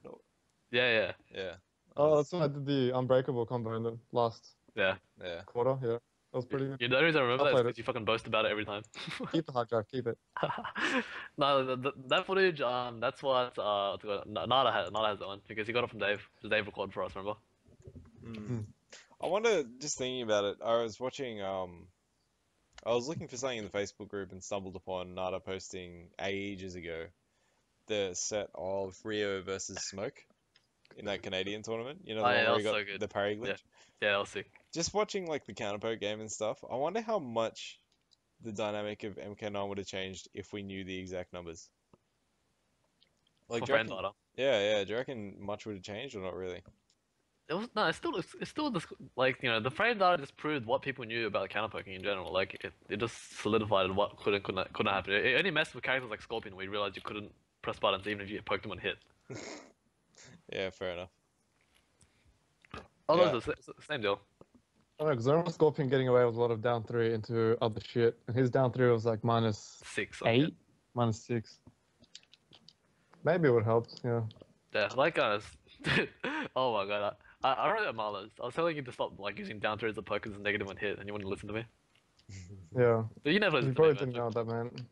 Yeah, yeah, Yeah. Oh, that's when I did the unbreakable combo in the last yeah. Yeah. quarter. Yeah, that was pretty good. You know the reason I remember I that is because you fucking boast about it every time. Keep the hard drive. Keep it. no, the, the, that footage, um, that's what, uh, what's it Nada has, Nada has that one, because he got it from Dave. Because Dave recorded for us, remember? Mm. I wonder, just thinking about it, I was watching, um, I was looking for something in the Facebook group and stumbled upon Nada posting ages ago the set of Rio versus Smoke in that Canadian tournament. You know, the Oh, yeah, one that where he was got so good. the parry glitch. Yeah. Yeah, that was sick. Just watching like the counterpoke game and stuff, I wonder how much the dynamic of MK9 would have changed if we knew the exact numbers. Like, do reckon- yeah, yeah. Do you reckon much would have changed or not really? It was no, it's still it's, it's still this like you know the frame data just proved what people knew about counterpoking in general. Like it, it just solidified what could and couldn't couldn't happen. It, it only messed with characters like Scorpion where you realized you couldn't press buttons even if you poked them and hit. Yeah, fair enough. Oh, Yeah. it's the same deal. Oh, I don't know, because I remember Scorpion getting away with a lot of down three into other shit, and his down three was like minus Six. I think. eight, minus six. Maybe it would help. Yeah. Yeah, like uh, guys. oh my god, I, I, I wrote at Marlowe's. I was telling you to stop like using down throws as a poke as a negative one hit, and you wouldn't listen to me. Yeah. But you never You listened probably to me. didn't know what that meant.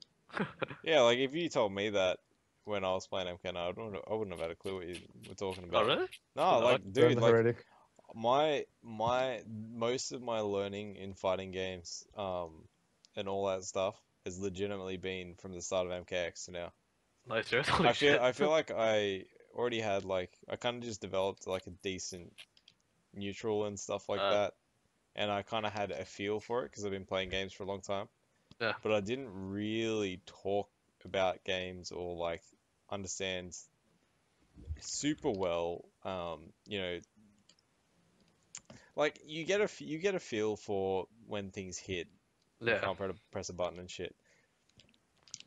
Yeah, like if you told me that when I was playing MK9, I wouldn't, I wouldn't have had a clue what you were talking about. Oh about. really? No, No, like, Burn dude, the like heretic. My my most of my learning in fighting games, um, and all that stuff has legitimately been from the start of MKX to now. No, seriously. I feel shit. I feel like I already had like I kind of just developed like a decent neutral and stuff like Uh. that, and I kind of had a feel for it because I've been playing games for a long time. Yeah. But I didn't really talk about games or like understand super well. Um, you know, like you get a f- you get a feel for when things hit you yeah. can't press a button and shit.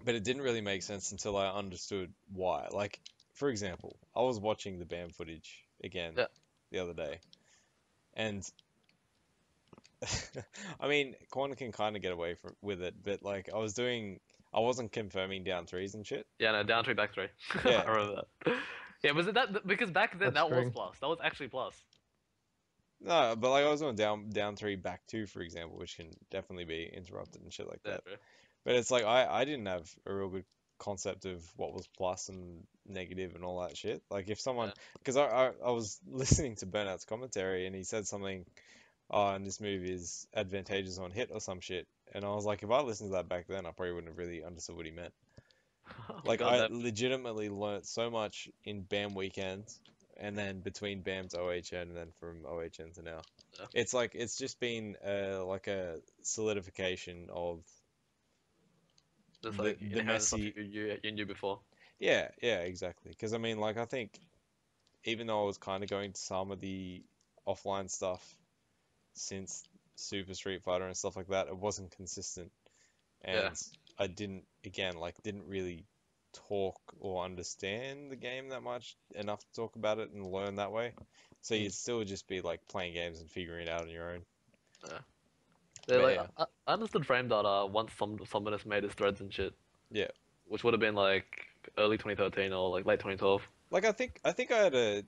But it didn't really make sense until I understood why. Like, for example, I was watching the BAM footage again Yeah. the other day, and I mean, Quan can kind of get away from with it, but like I was doing, I wasn't confirming down threes and shit. Yeah, no, down three, back three. Yeah. I remember that. Yeah, was it that? Because back then That's that was plus. That was actually plus. No, but like I was on down down three, back two, for example, which can definitely be interrupted and shit like that. But it's like I, I didn't have a real good concept of what was plus and negative and all that shit. Like if someone, Yeah. because I, I I was listening to Burnout's commentary and he said something oh, and this move is advantageous on hit or some shit. And I was like, if I listened to that back then, I probably wouldn't have really understood what he meant. Oh like God, I that- legitimately learnt so much in BAM weekends, and then between BAM's OHN and then from OHN to now. Yeah. It's like it's just been uh, like a solidification of Just the- like the messy- you, you, you knew before. Yeah, yeah, exactly. Because I mean, like, I think even though I was kind of going to some of the offline stuff since Super Street Fighter and stuff like that, it wasn't consistent. Yeah. And I didn't, again, like, didn't really talk or understand the game that much enough to talk about it and learn that way. So Mm. you'd still just be like playing games and figuring it out on your own. Yeah, But like yeah. I, I understood frame data once some someone has made his threads and shit. Yeah. Which would have been like early 2013 or like late 2012. Like I think I think I had a.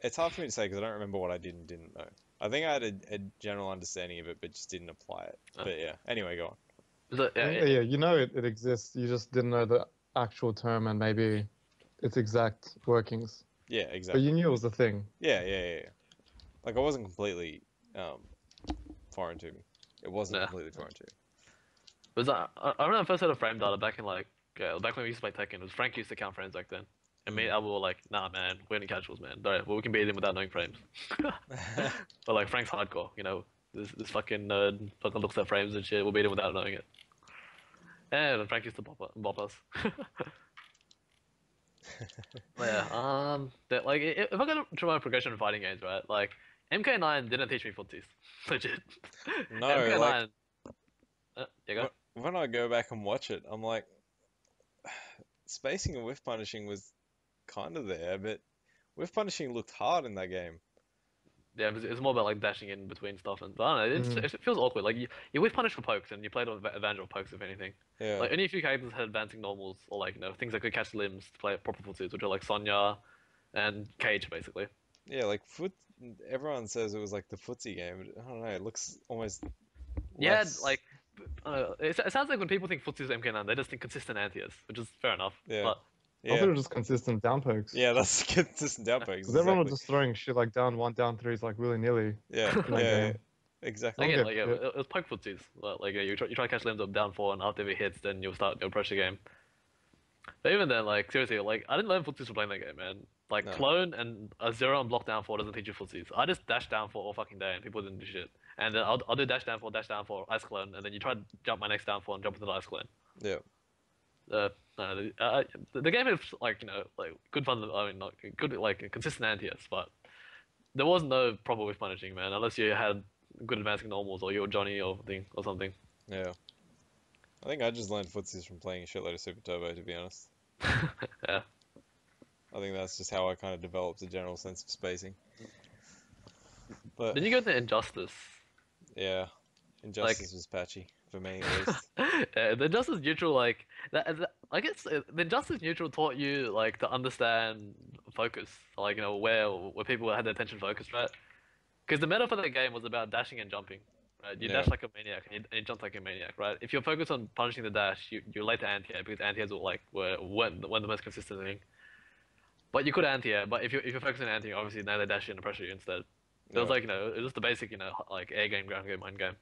It's hard for me to say because I don't remember what I did and didn't know. I think I had a, a general understanding of it, but just didn't apply it. Oh. But yeah. Anyway, go on. Is yeah, Yeah, yeah, you know it, it exists. You just didn't know the actual term and maybe its exact workings. Yeah, exactly. But exactly. you knew it was a thing. Yeah, yeah, yeah, yeah. Like I wasn't completely um foreign to me. It wasn't Nah. completely foreign to me. Was I, I I remember I first heard of frame data back in like yeah, back when we used to play Tekken. It was Frank used to count frames back then, and me and Albert were like, nah man, we're only casuals man. Don't, well, we can beat him without knowing frames. but like Frank's hardcore, you know. This this fucking nerd fucking looks at frames and shit. We'll beat him without knowing it. And Frank used to bop, bop us. yeah. Um. That like if I go to my progression in fighting games, right? Like MK9 didn't teach me footsies. Legit. No, MK9. like- Uh, yeah, go. When I go back and watch it, I'm like, spacing and whiff punishing was kind of there, but whiff punishing looked hard in that game. Yeah, it's, it's more about like dashing in between stuff, and I don't know. It's, Mhm. it feels awkward. Like you, you whiff punish for pokes, and you played on advantage of pokes, if anything. Yeah. Like only a few characters had advancing normals, or like you know things that could catch limbs to play proper footsies, which are like Sonya and Cage, basically. Yeah, like foot. Everyone says it was like the footsie game. I don't know. It looks almost. Yeah, less- like uh, it, it sounds like when people think footsies are MK9, they just think consistent anti-airs, which is fair enough. Yeah. But I thought Yeah, it was just consistent down pokes. yeah, that's consistent down pokes. Because everyone was just throwing shit like down one, down threes like willy nilly. Yeah, in that yeah, yeah, exactly. Okay, again, like yeah, yeah. it, it was poke footsies. Like, like yeah, you try, you try to catch limbs up down four, and after it hits, then you'll start your pressure game. But even then, like seriously, like I didn't learn footsies for playing that game, man. Like No. clone and a zero and block down four doesn't teach you footsies. I just dash down four all fucking day, and people didn't do shit. And then I'll, I'll do dash down four, dash down four, ice clone, and then you try to jump my next down four and jump into the ice clone. Yeah. Uh, no, uh, the, game is like you know like good fun. I mean, not good like consistent anti-airs, but there was no problem with punishing, man, unless you had good advancing normals or you're Johnny or thing or something. Yeah. I think I just learned footsies from playing a shitload of Super Turbo, to be honest. yeah. I think that's just how I kind of developed a general sense of spacing. But Then you go to Injustice. yeah, Injustice was patchy for me yeah, the Injustice neutral, like that, that- I guess uh, the Injustice neutral taught you like to understand focus, like you know where where people had their attention focused, right? Because the meta for that game was about dashing and jumping, right? You Yeah. dash like a maniac and you, and you jump like a maniac, right? If you're focused on punishing the dash, you you're late to anti-air because anti-airs were like were weren't, weren't the most consistent thing. But you could anti-air, but if you if you're focused on anti, obviously now they dash you and pressure you instead. It was like you know, it was just the basic you know like air game, ground game, mind game.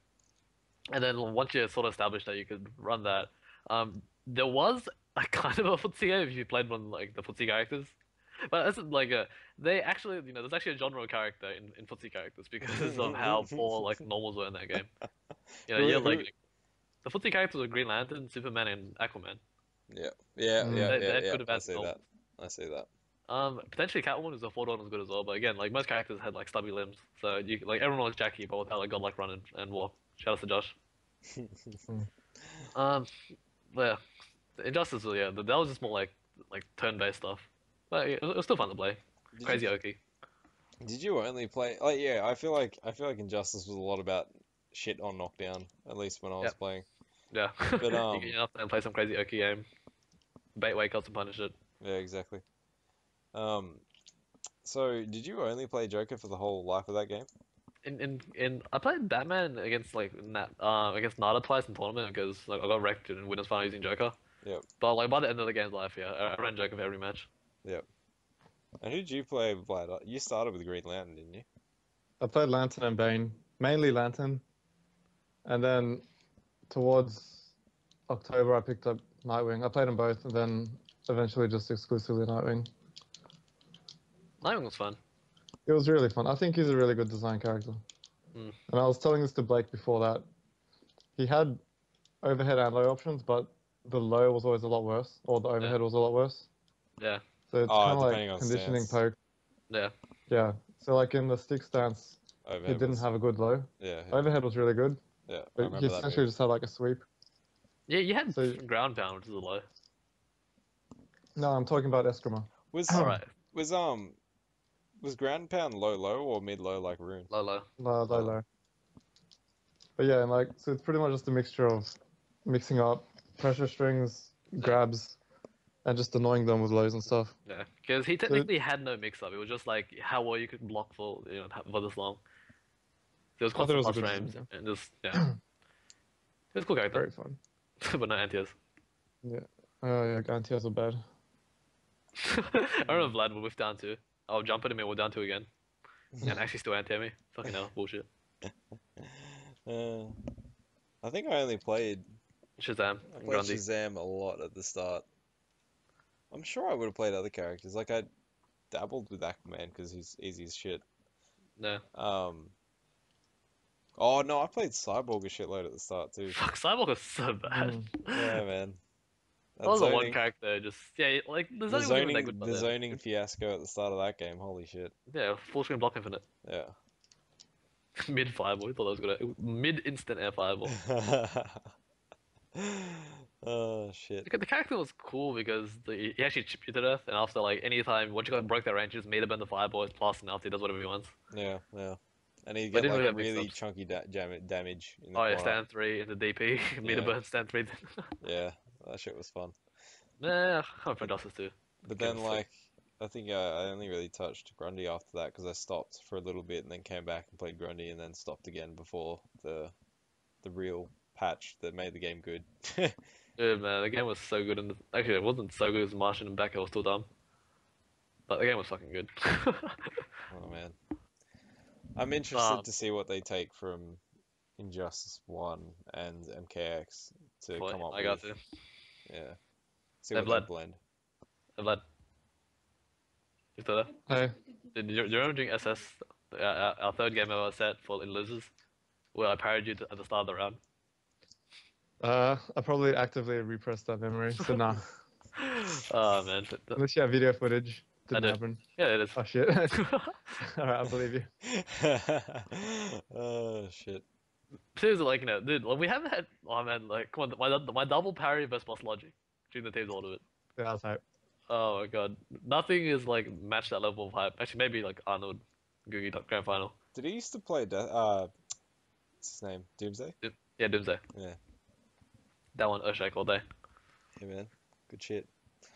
And then once you sort of established that you could run that, um, there was a kind of a footsie game if you played one like the footsie characters. But that's like a they actually you know there's actually a genre character in, in footsie characters because of how poor like normals were in that game. You know, Who- yeah, who- like the footsie characters were Green Lantern, Superman, and Aquaman. Yeah, yeah, Mm. yeah, They- yeah, they yeah. could have I see some- that. I see that. Um, potentially Catwoman is a four one was good as well, but again, like most characters had like stubby limbs, so you like everyone was Jackie, but without like godlike run and, and walk. Shout out to Josh. um, but yeah, Injustice, was- yeah, that was just more like like turn based stuff, but yeah, it was, still fun to play. Did Crazy You, Oki. did you only play? Like, yeah, I feel like I feel like Injustice was a lot about shit on knockdown. At least when I was Yep. playing. Yeah, But, um, you up play some crazy Oki game, bait wake ups and punish it. Yeah, exactly. Um, so did you only play Joker for the whole life of that game? In, in in I played Batman against like Nat uh against Nada twice in tournament because like I got wrecked in winners final using Joker. Yep. But like by the end of the game's life, yeah, I, I ran Joker for every match. Yep. And who did you play, Vlad? You started with Green Lantern, didn't you? I played Lantern and Bane mainly Lantern, and then towards October I picked up Nightwing. I played them both, and then eventually just exclusively Nightwing. Nightwing was fun. It was really fun. I think he's a really good design character. Mm. And I was telling this to Blake before that. He had overhead and low options, but the low was always a lot worse, or the overhead was a lot worse. Yeah. So it's Oh, kind of depending like on conditioning stance. poke. Yeah. Yeah. So like in the stick stance, he didn't was- have a good low. Yeah, Overhead was really good, yeah. I but he essentially move. just had like a sweep. Yeah, you had So- ground pound, which is a low. No, I'm talking about Eskrima. Was Alright, was um was ground pound low low or mid low like rune? low, low. Low, low, low. But yeah, and like so it's pretty much just a mixture of mixing up pressure strings, grabs, and just annoying them with lows and stuff. Yeah, because he technically had no mix-up. It was just like how well you could block for you know for this long. There was it constant was a plus good frames design, and just yeah. it was a cool character, Very fun. but no antias. Yeah. Oh yeah, Gantias are bad. I remember Vlad would whiff down two. I'll jump at him and we're down two again. And actually still anti me. Fucking hell, bullshit. Uh, I think I only played Shazam, I and played Grundy. Shazam a lot at the start. I'm sure I would have played other characters. Like I dabbled with Aquaman because he's easy as shit. No. Um. Oh no, I played Cyborg a shitload at the start too. Fuck, Cyborg was so bad. Mm. Yeah, man. That was the one zoning- character just yeah, like the The zoning, that zoning, the yeah. zoning fiasco at the start of that game. Holy shit. Yeah, full screen block infinite. Yeah. Mid fireball, we thought that was gonna Mid instant air fireball. oh shit. The, the character was cool because the, he actually chipped you to death, and after like any time once you got broke that range, he just made a bend the fireball, it's plus enough, he does whatever he wants. Yeah, yeah. And But didn't like really really chunky da damage in the Oh yeah, corner. stand three into DP, meter Yeah. burn, stand three. Yeah, that shit was fun. nah, I'm for Justice too. But then, like, I think I, I only really touched Grundy after that because I stopped for a little bit and then came back and played Grundy and then stopped again before the the real patch that made the game good. Dude, man, the game was so good, and actually it wasn't so good as Martian and Becca was still dumb. But the game was fucking good. oh man, I'm interested Um, to see what they take from Injustice One and MKX to come up I got with. To. Yeah, see Hey, what they Vlad. blend. Vlad. You still there? Hey, Did you, do you remember doing SS, uh, our, our third game ever set for in losers, where I parried you at the start of the round? uh, I probably actively repressed that memory, so nah. oh man, th- th- Unless you have video footage, didn't did. happen. yeah, it is. Oh shit. Alright, I believe you. oh shit. Seriously, like you know, dude, like, we haven't had. Oh man, like come on, my my double parry versus Boss Logic during the team's all of it. Yeah, that's hype. Oh my god, nothing is like match that level of hype. Actually, maybe like Arnold, Googie Grand Final. Did he used to play Death? Uh, what's his name? Doomsday. Yeah, Doomsday. Yeah. That one, Urshak all day. Hey man, good shit.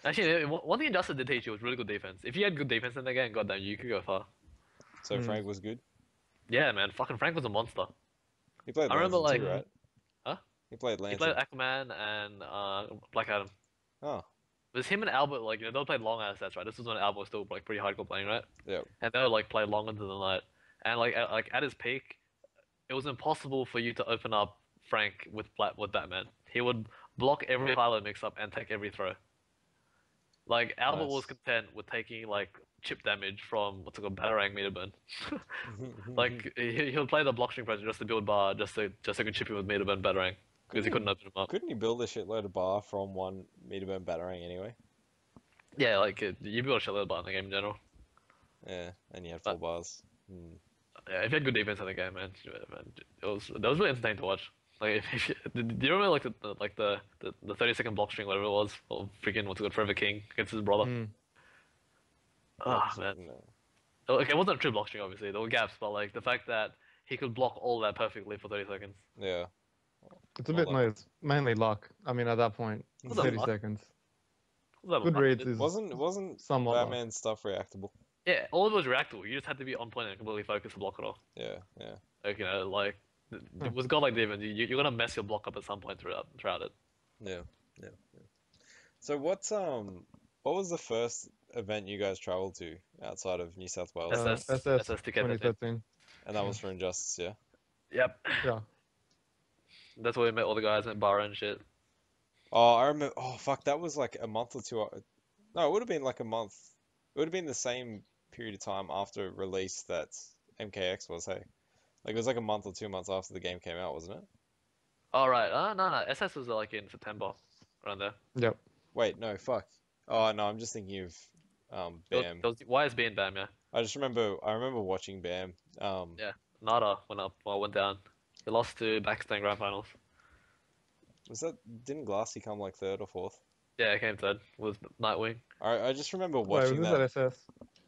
Actually, one one thing Injustice did teach you was really good defense. If you had good defense in the game, goddamn, you could go far. So Hmm. Frank was good. Yeah, man, fucking Frank was a monster. He played I remember, Lantern too, like- right? Huh? He played He played Aquaman and uh, Black Adam. Oh, It was him and Albert, like, you know, they all played long ass sets, right? This was when Albert was still, like, pretty hardcore playing, right? Yep. And they would, like, play long into the night. And, like, at, like, at his peak, it was impossible for you to open up Frank with Black, with Batman. He would block every pilot mix up and take every throw. Like, Albert was content with taking, like, chip damage from, what's it called, Batarang Meter Burn. like, he, he'll play the block string pressure just to build bar, just to, just so he can chip him with Meter Burn Batarang. Because he couldn't open him up. couldn't you build a shitload of bar from one meter burn batarang anyway? Yeah, like, you build a shitload of bar in the game in general. Yeah, and you had four But- bars. Hmm. Yeah, if you had good defense in the game, man, man, it was that was really entertaining to watch. Like, if, if you, do do you remember like the, the like the, the the thirty second block string, whatever it was, of freaking what's it called, Forever King against his brother? Mm. Ah man, No. Oh, okay, it wasn't a true block string, obviously. There were gaps, but like the fact that he could block all that perfectly for thirty seconds. Yeah. It's a Well bit done. no, it's mainly luck. I mean, at that point, Was 30 luck? seconds. Was that Good luck? reads is Wasn't wasn't somewhat luck. Batman stuff reactable? Yeah, all of it was reactable. You just had to be on point and completely focused to block it all. Yeah, yeah. Like you know, like th- Huh. with godlike defense, you you're gonna mess your block up at some point throughout throughout it. Yeah, yeah, yeah. So what's um what was the first event you guys traveled to outside of New South Wales? SS Uh, SS SS to get that thing. 2013. And that was for Injustice, yeah? Yep. Yeah. That's where we met all the guys at Barra and shit. Oh, I remember. Oh, fuck, that was like a month or two. No, it would have been like a month. It would have been the same period of time after release that MKX was, hey? Like, it was like a month or two months after the game came out, wasn't it? All right. Uh, no, no. SS was uh, like in September, around there. Yep. Wait, no, fuck. Oh, no, I'm just thinking of um, BAM. there was YSB and BAM, yeah. I just remember, I remember watching BAM. Um, Yeah. Nada went up, well, went down. They lost to Pakistan Grand Finals. was that, didn't Glassy come like third or fourth? Yeah, it came third with Nightwing. I, I just remember Wait, watching was that. this at SS?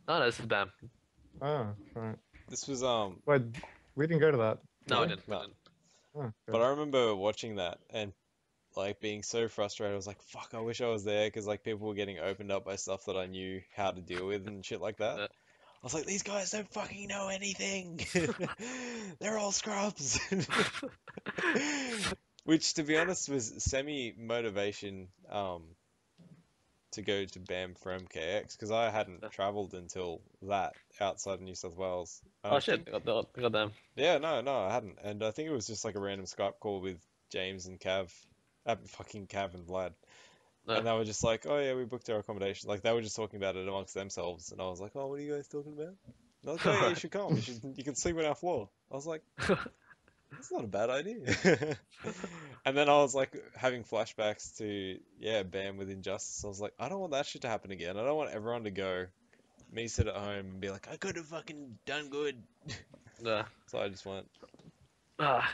No, no, this is BAM. Oh, right. This was, um, Wait, we didn't go to that. No, Yeah? we didn't. we No. didn't. Oh, But I remember watching that and like being so frustrated. I was like, fuck, I wish I was there because like people were getting opened up by stuff that I knew how to deal with and shit like that. I was like, these guys don't fucking know anything. They're all scrubs. Which, to be honest, was semi motivation um, to go to BAM for MKX because I hadn't traveled until that outside of New South Wales. Oh shit, think- got, them. yeah, no, no, I hadn't. And I think it was just like a random Skype call with James and Cav, uh, fucking Cav and Vlad. No. And they were just like, oh yeah, we booked our accommodation. Like they were just talking about it amongst themselves. And I was like, oh, what are you guys talking about? And like, oh yeah, you should come. You should, you can sleep on our floor. I was like, that's not a bad idea. And then I was like having flashbacks to, yeah, Bam with Injustice. I was like, I don't want that shit to happen again. I don't want everyone to go, me sit at home and be like, I could have fucking done good. Nah. So I just went. Ah.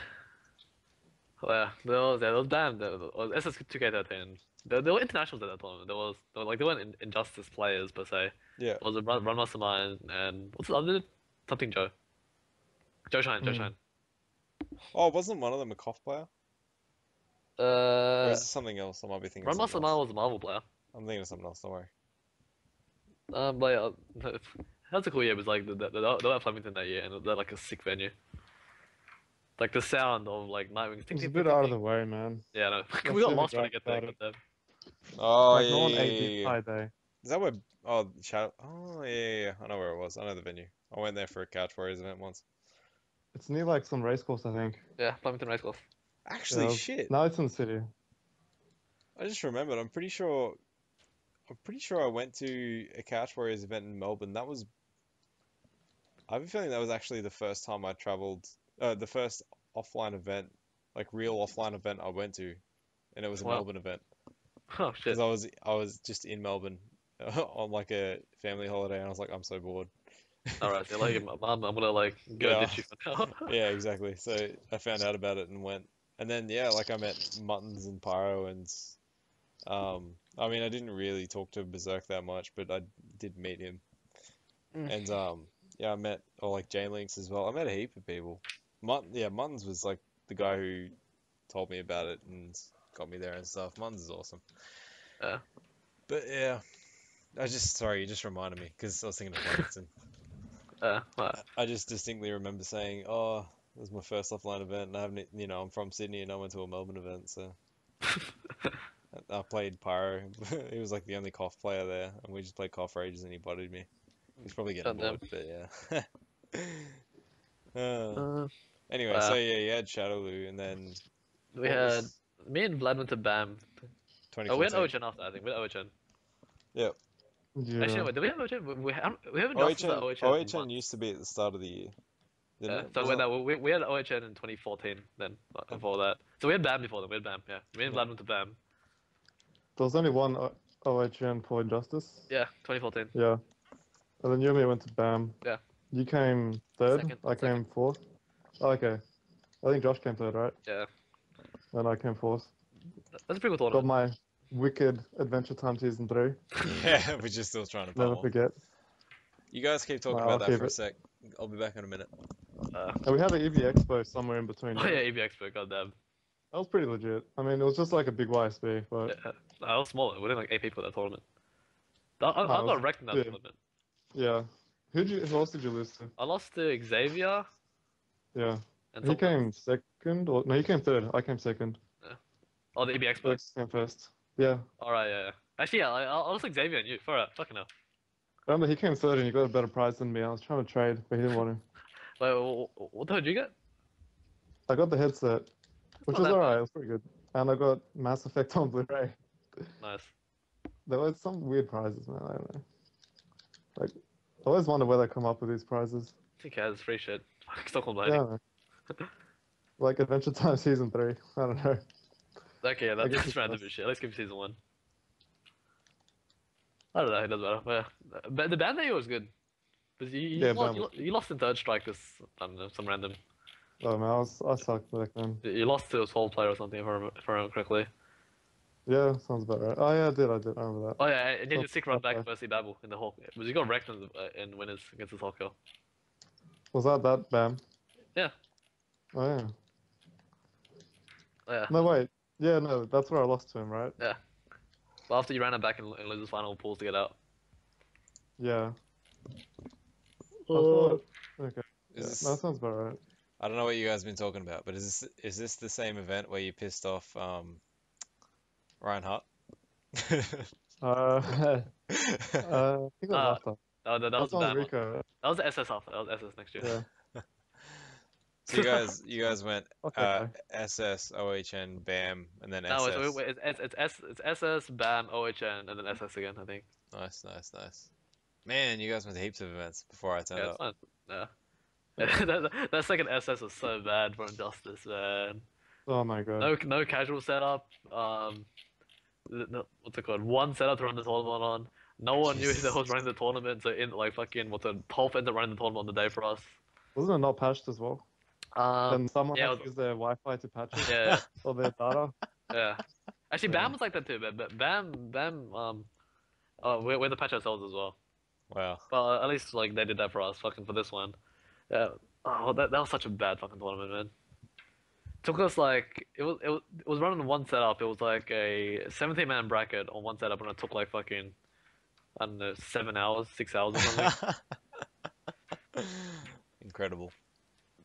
Well, yeah, there was, yeah, there was damn, there was SS2K13. There, there were internationals at that tournament. There was, there were, like, there weren't in, Injustice players per se. Yeah. There was a Run, Run Mastermind and what's the other? Something Joe. Joe Shine, Joe Mm. Shine. Oh, wasn't one of them a KOF player? Or Uh, is it something else? I might be thinking Run of something Mastermind else. was a Marvel player. I'm thinking of something else, don't worry. Um, but yeah, that's a cool year. It was like they, they, they were at Flemington that year, and they're like a sick venue. Like the sound of like Nightwing. It was a bit out of the way, man. Yeah, no, we got the lost trying to get there. about it. But, Oh, like, yeah, no one yeah, yeah, high day. Is that where? Oh, Shadow. Oh, yeah, yeah, yeah. I know where it was. I know the venue. I went there for a Couch Warriors event once. It's near like some race course, I think. yeah, Flemington Racecourse. Actually, Yeah. shit. No, it's in the city. I just remembered. I'm pretty sure. I'm pretty sure I went to a Couch Warriors event in Melbourne. That was. I have a feeling that was actually the first time I traveled. Uh, the first offline event, like real offline event I went to, and it was a Wow. Melbourne event. Oh shit. Because I was I was just in Melbourne on like a family holiday, and I was like, I'm so bored. All right, so like, mom, I'm gonna like go Yeah. ditch you for now. Yeah, exactly. So I found out about it and went. And then yeah, like I met Muttons and Pyro and um I mean I didn't really talk to Berserk that much, but I did meet him. Mm. And um yeah, I met or like J Links as well. I met a heap of people. Mut yeah, Muttons was like the guy who told me about it and got me there and stuff. Muttons is awesome. Yeah. But yeah. I just sorry, you just reminded me because I was thinking of Flemington. Uh, right. I just distinctly remember saying, "Oh, it was my first offline event, and I haven't, you know, I'm from Sydney and I went to a Melbourne event, so I- played Pyro. he was like the only KOF player there, and we just played KOF for ages, and he bodied me. He's probably getting bored, but yeah. uh, Uh, anyway, wow. so yeah, you had Shadowloo, and then we had was me and Vlad went to BAM. Oh, we had 2014. OHN after. I think we had OHN. Yeah. Actually, wait, did we have OHN? We, we haven't. We haven't just OHN, OHN. OHN months. used to be at the start of the year. didn't Yeah, it? so Was we, it? no, we, we had OHN in 2014 then, uh, before that. So we had BAM before then, we had BAM, yeah. Me and Yeah. Vlad went to BAM. There was only one O- OHN for Injustice. Yeah, 2014. Yeah. And then you and me went to BAM. Yeah. You came third. Second, I second. came fourth. Oh, okay. I think Josh came third, right? Yeah. And I came fourth. That's a pretty cool Got tournament. my Wicked Adventure Time season three. Yeah, we're just still trying to Never pummel. forget. You guys keep talking Well, about I'll that keep for a sec. I'll be back in a minute. Uh, And we had an EB Expo somewhere in between. oh there. yeah, EB Expo, goddamn. That was pretty legit. I mean, it was just like a big YSB, but Yeah. No, I was smaller. We didn't like eight people at that tournament. I, I, No, I it got was wrecked in that big. tournament. yeah. Who you? Who else did you lose to? I lost to Xavier Yeah. and He came second, or no? He came third. I came second. Oh, the EB Expo. Alex came first. Yeah. Alright, yeah, yeah. Actually, yeah, I, I I lost to Xavier and you. For a fucking hell. Remember, he came third and he got a better prize than me. I was trying to trade, but he didn't want to. Wait, what, what the hell did you get? I got the headset, which was alright. It was pretty good. And I got Mass Effect on Blu-ray. Nice. There were some weird prizes, man. I don't know. Like, I always wonder where they come up with these prizes. Who cares? Free shit. Stop complaining. Yeah. like Adventure Time season three. I don't know. Okay, yeah, that, that's random as shit. Let's give season one. I don't know. It doesn't matter. But yeah. But the band that was good. But you, you, Yeah, lost, you, you lost in third strike this. I don't know. Some random. Oh man, I was I sucked back then. You lost to a soul player or something, if I remember, if I remember correctly. Yeah, sounds about right. Oh yeah, I did. I did. I remember that. Oh yeah, and you Oh, had a sick run back okay. versus Babel in the Hulk. Was you got wrecked in, the, uh, in winners against the Hulk? Was that that Bam? Yeah. Oh yeah. Yeah. No wait. Yeah, no, that's where I lost to him, right? Yeah. Well, after you ran it back in, in losers final pools to get out. Yeah. I Oh. okay. Is Yeah, this, that sounds about right. I don't know what you guys have been talking about, but is this is this the same event where you pissed off um, Ryan Hart? Uh, uh, I think it was Uh, after. No, that, that That's was the on bad one. Rico. That was the SS after. That was SS next year. Yeah. So you guys you guys went Okay. uh, SS, OHN, BAM, and then No, SS. it's, wait, it's, it's, it's, S, it's SS, BAM, OHN, and then SS again, I think. Nice, nice, nice. Man, you guys went to heaps of events before I turned Yeah, up. it's fine. Yeah. that, that second SS was so bad for Injustice, man. Oh my god. No, no casual setup. Um, no, what's it called? One setup to run the tournament on. No one knew Jesus. that was running the tournament. So in like fucking what's it? Pulp ended up running the tournament on the day for us. Wasn't it not patched as well? Um, then someone yeah, had it to use their Wi-Fi to patch it yeah, or their data. yeah. Actually, Yeah. Bam was like that too. But, but Bam, Bam, um, oh, we we had to patch ourselves as well. Wow. But at least like they did that for us, fucking for this one. Yeah. Oh, that that was such a bad fucking tournament, man. Took us like it was it was it was running one setup. It was like a 17 man bracket on one setup, and it took like fucking I don't know seven hours, six hours or something. Incredible.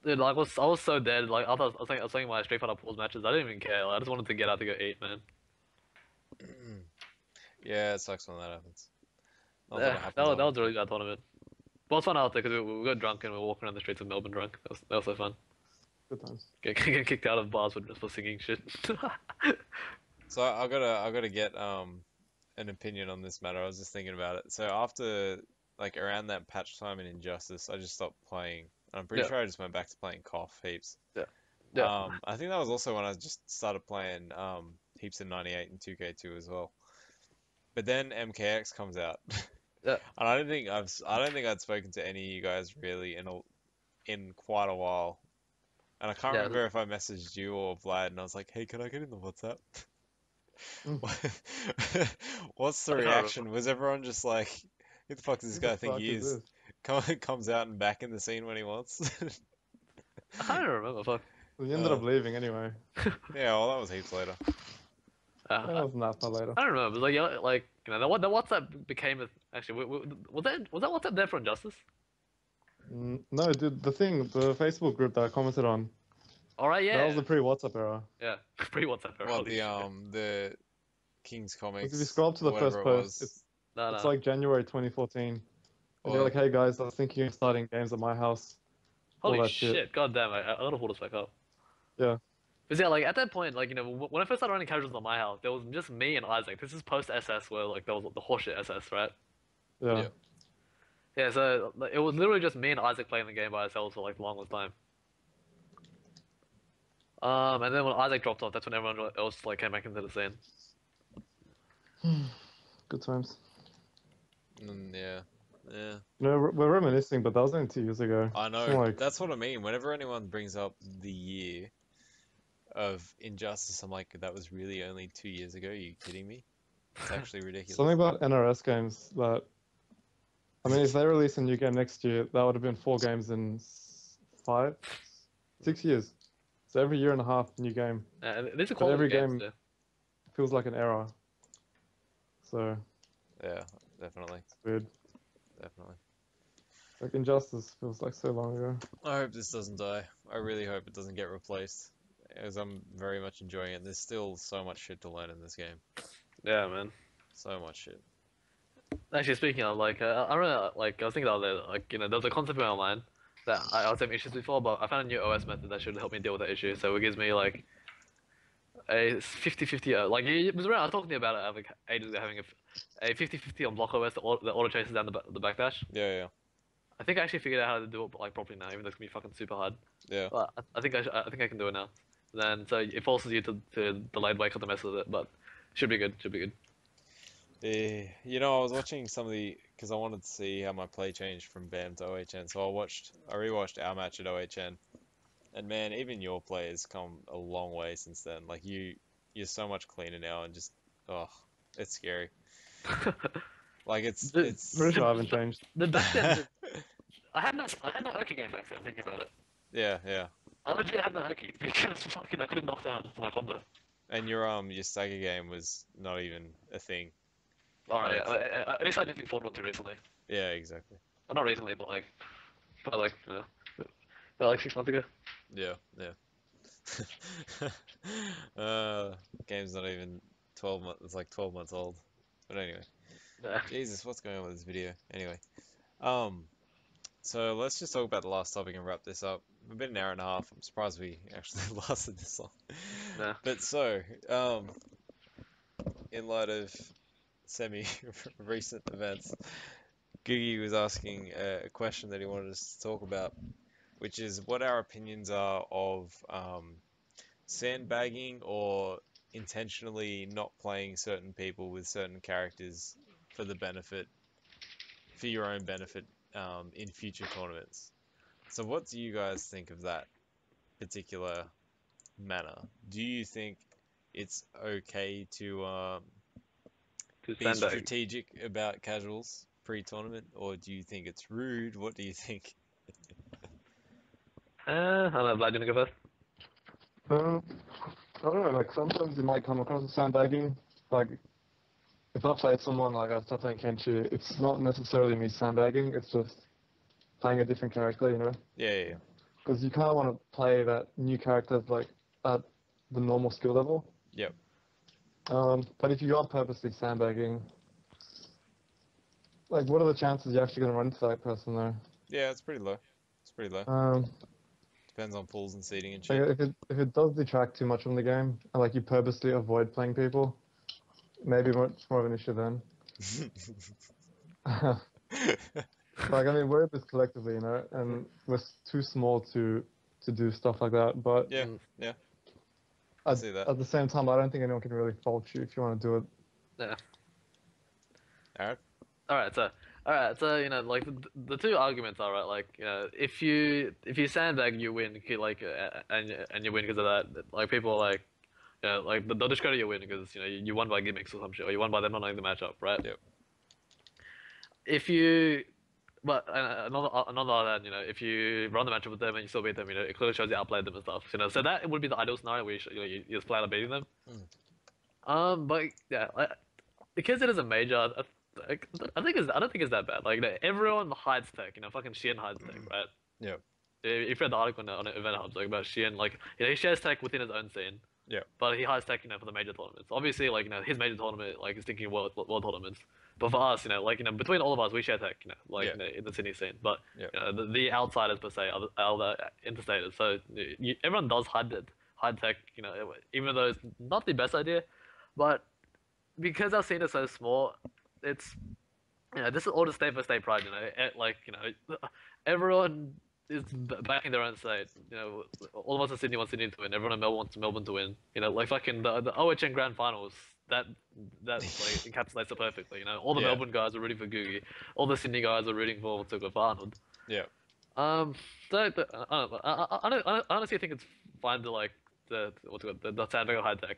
Dude, like I was I was so dead. Like I thought I was thinking, I was thinking my Street Fighter pools matches. I didn't even care. Like, I just wanted to get out to go eat, man. yeah, it sucks when that happens. Not that it Yeah, happens that was, that was a really bad tournament. But it was fun out there because we, we got drunk and we were walking around the streets of Melbourne drunk. That was, that was so fun. Good times. Get, getting kicked out of bars for, for singing shit. So I I gotta I gotta get um an opinion on this matter. I was just thinking about it. So after like around that patch time in Injustice, I just stopped playing. I'm pretty Yeah. sure I just went back to playing KOF heaps. Yeah. Um, I think that was also when I just started playing um heaps in 98 and 2K2 as well. But then MKX comes out. Yeah. And I don't think I've I don't think I'd spoken to any of you guys really in a in quite a while. And I can't Yeah. remember if I messaged you or Vlad and I was like, "Hey, can I get in the WhatsApp?" What's the I can't remember. reaction? Was everyone just like, "Who the fuck does this Who guy think he is?" this? Come, comes out and back in the scene when he wants. I don't remember. Fuck. We ended Uh, up leaving anyway. Yeah, well, that was heaps later. Uh, That wasn't that far later. I don't remember. It was like, yeah, like you know, the, what the WhatsApp became a, actually. w- w- Was that was that WhatsApp there for Injustice? Mm, No, dude, the thing, the Facebook group that I commented on, All right, yeah, that was the pre-WhatsApp era. yeah, pre WhatsApp. era, Well, the shit. um the King's Comics? if you scroll up to the first it post, it's, no, no. it's like January 2014. And Well- you're like, hey guys, I was thinking of starting games at my house. holy shit. shit. God damn, I, I gotta pull this back up. Yeah. Because yeah, like at that point, like you know, when I first started running casuals at my house, there was just me and Isaac. This is post SS, where like there was the horseshit SS, right? Yeah. Yeah. Yeah, so like, it was literally just me and Isaac playing the game by ourselves for like the longest time. Um, and then when Isaac dropped off, that's when everyone else like came back into the scene. Good times. Mm, yeah, yeah. No, we're- we're reminiscing, but that was only two years ago. I know. like- That's what I mean. Whenever anyone brings up the year of Injustice, I'm like, that was really only two years ago. Are you kidding me? It's actually ridiculous. Something about NRS games that, I mean, if they release a new game next year, that would have been four games in five, six years. So every year and a half, new game. Uh, and these are quality every games. game- too. Feels like an era. So Yeah, definitely, it's weird. Definitely. Like Injustice feels like so long ago. I hope this doesn't die. I really hope it doesn't get replaced, as I'm very much enjoying it. There's still so much shit to learn in this game. Yeah, man. So much shit. Actually, speaking of like, uh, I remember like I was thinking the other day, like you know, there was a concept going online that I I was having issues before, but I found a new OS method that should help me deal with that issue. So it gives me like a 50-50, uh, like it was around. I was talking to you about it uh, like ages ago, having a f- a 50-50 on block OS that auto, that auto chases down the the backdash. Yeah, yeah, I think I actually figured out how to do it like properly now, even though it's gonna be fucking super hard. yeah. But I, I think I, sh- I think I can do it now. Then so it forces you to to delayed wake up to mess with it, but should be good. Should be good. Yeah, you know, I was watching some of the because I wanted to see how my play changed from BAM to OHN. So I watched, I rewatched our match at OHN, and man, even your play has come a long way since then. Like you, you're so much cleaner now, and just oh, it's scary. Like it's The- it's Pretty sure I haven't changed. the back then, I had no I had no hooky game back then. Thinking about it, yeah, yeah. I legit had no hooky because fucking I couldn't knock down my combo. And your um your stagger game was not even a thing. Alright, Right. I, I, at least I didn't think Ford one too recently. Yeah, exactly. Well, not recently, but like, but like, you know, but like six months ago. Yeah, yeah. uh, game's not even 12 months. It's like 12 months old. But anyway. Jesus, what's going on with this video? Anyway, um, so let's just talk about the last topic and wrap this up. We've been an hour and a half. I'm surprised we actually lasted this long. Yeah. But so, um, in light of semi-recent events, Googie was asking a question that he wanted us to talk about, which is what our opinions are of um, sandbagging or intentionally not playing certain people with certain characters for the benefit, for your own benefit um, in future tournaments. So, what do you guys think of that particular manner? Do you think it's okay to um, To be sandbag. strategic about casuals pre-tournament, or do you think it's rude? What do you think? Uh, I don't know, Vlad, you wanna go first? Uh, I don't know, like sometimes you might come across as sandbagging. Like, if I play someone like I start playing Kenshi, it's not necessarily me sandbagging, it's just playing a different character, you know? Yeah, yeah, yeah. Because you kind of want to play that new character like at the normal skill level. Yep. Um, but if you are purposely sandbagging, like what are the chances you're actually going to run into that person though? Yeah, it's pretty low. It's pretty low. Um, Depends on pools and seating and like shit. if it if it does detract too much from the game, and like you purposely avoid playing people, maybe more- it's more of an issue then. like I mean, we're this collectively, you know, and we're too small to to do stuff like that. But Yeah, yeah. I at, see that. at the same time, I don't think anyone can really fault you if you want to do it. Yeah. Alright. All right, so all right, so you know, like the, the two arguments are right. Like, you know, if you if you sandbag, you win. Like, uh, and and you win because of that. Like people are like, you know, like they'll discredit your win because you know you, you won by gimmicks or some shit, or you won by them not knowing the matchup, right? Yep. If you, but uh, another another other, you know, if you run the matchup with them and you still beat them, you know, it clearly shows you outplayed them and stuff. You know, so that would be the ideal scenario where you, you know you, you just flat out beating them. Um, but yeah, I, because it is a major, I, I, think it's I don't think it's that bad. Like know, everyone hides tech, you know, fucking Xian hides tech, right? Yeah. If you read the article on, on Event Hubs like about Xian, like you know, he shares tech within his own scene. Yeah. But he hides tech, you know, for the major tournaments. Obviously, like you know, his major tournament, like is thinking world world tournaments. But for us, you know, like you know, between all of us, we share tech, you know, like Yeah. you know, in the Sydney scene. But Yep. you know, the, the outsiders per se, are the interstaters. So you, everyone does hide it, hide tech, you know, even though it's not the best idea. But because our scene is so small, it's you know, this is all the state for state pride. You know, like you know, everyone is backing their own state. You know, all of us in Sydney want Sydney to win. Everyone in Melbourne wants Melbourne to win. You know, like fucking the the OHN Grand Finals. That that like encapsulates it perfectly. You know, all the Yeah. Melbourne guys are rooting for Googie. All the Sydney guys are rooting for Tuka Arnold. Yeah. Um, so the, I don't know. I, I, I, don't- I honestly think it's fine to like the what's it called the, the sandbag high tech.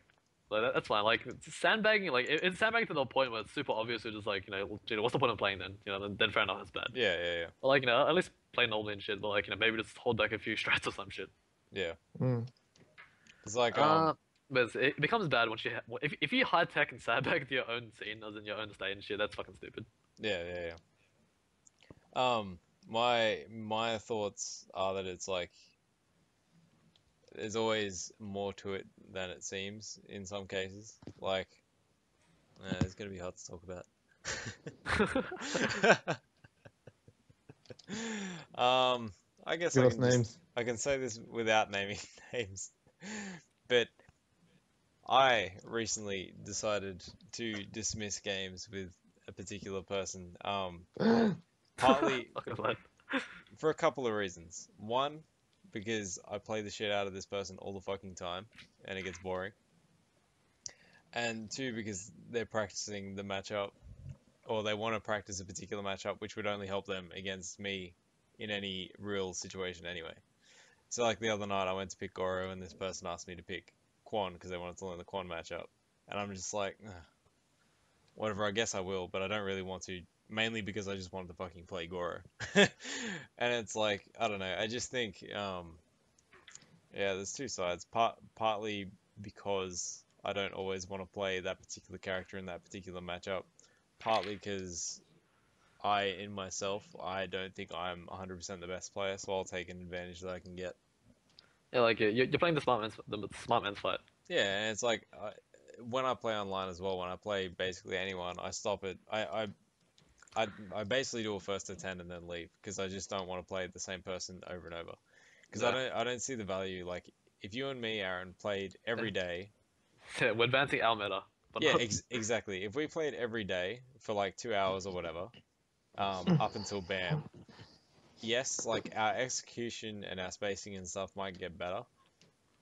Like that, that's fine. Like sandbagging, like it, it's sandbagging to the point where it's super obvious. You're just like, you know, you know, what's the point of playing then? You know, then, then fair enough, it's bad. Yeah, yeah, yeah. But like, you know, at least play normally and shit. But like, you know, maybe just hold back a few strats or some shit. Yeah. Mm. It's like um Uh, but it becomes bad once you ha- if if you high tech and sandbag to your own scene, as in your own state and shit. That's fucking stupid. Yeah, yeah, yeah. Um, my my thoughts are that it's like there's always more to it than it seems in some cases. Like, uh, it's gonna be hard to talk about. um, I guess Give I us can just- I can say this without naming names, but I recently decided to dismiss games with a particular person. Um, partly for a couple of reasons. One, because I play the shit out of this person all the fucking time, and it gets boring. And two, because they're practicing the matchup, or they want to practice a particular matchup, which would only help them against me in any real situation anyway. So, like the other night, I went to pick Goro, and this person asked me to pick Quan because they wanted to learn the Quan matchup, and I'm just like, "Ugh, whatever. I guess I will, but I don't really want to mainly because I just wanted to fucking play Goro. and it's like, I don't know, I just think, um, yeah, there's two sides. Part, partly because I don't always want to play that particular character in that particular matchup. Partly because I, in myself, I don't think I'm 100% the best player, so I'll take an advantage that I can get. Yeah, like you're, you're playing the smart man's the smart man's fight. Yeah, and it's like I, when I play online as well, when I play basically anyone, I stop it. I, I, I, I basically do a first to ten and then leave because I just don't want to play the same person over and over. Because I don't, I don't see the value. Like if you and me, Aaron, played every day. Yeah, we're advancing our meta. But Yeah, ex exactly. If we played every day for like two hours or whatever, um, up until BAM, yes, like our execution and our spacing and stuff might get better,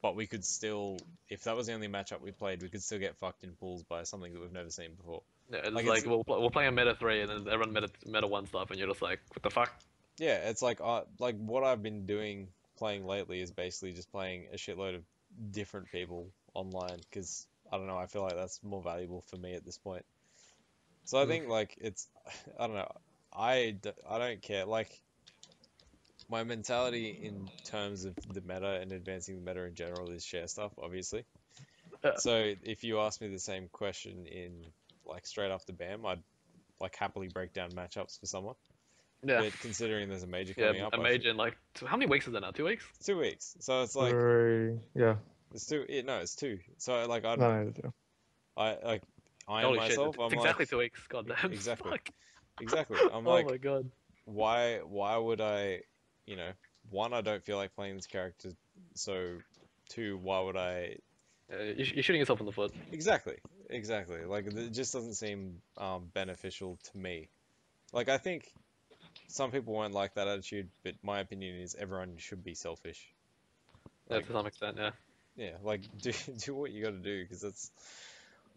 but we could still, if that was the only matchup we played, we could still get fucked in pools by something that we've never seen before. Yeah, it's like, like, it's- we'll, pl- we're playing a meta three, and then everyone meta meta one stuff, and you're just like, what the fuck? Yeah, it's like uh, like what I've been doing playing lately is basically just playing a shitload of different people online because I don't know, I feel like that's more valuable for me at this point. So I Mm. think like it's I don't know, I d- I don't care like my mentality in terms of the meta and advancing the meta in general is share stuff, obviously. Yeah. So if you ask me the same question in like straight off the BAM, I'd like happily break down matchups for someone. Yeah, But considering there's a major yeah, coming up, a I major in like two, how many weeks is that now? Two weeks? two weeks. So it's like Three. Yeah. it's two. Yeah, no, it's two. So like I, No, no, no. I like I am Holy shit! It's I'm exactly like two weeks. God damn. exactly. Fuck. exactly. I'm oh like, my god. why why would I? You know, one, I don't feel like playing this character. So, two, why would I? Uh, yeah, you're, you're shooting yourself in the foot. Exactly, exactly. Like it just doesn't seem um, beneficial to me. Like I think some people won't like that attitude, but my opinion is everyone should be selfish. Yeah, to some extent, yeah. Yeah, like do do what you got to do because that's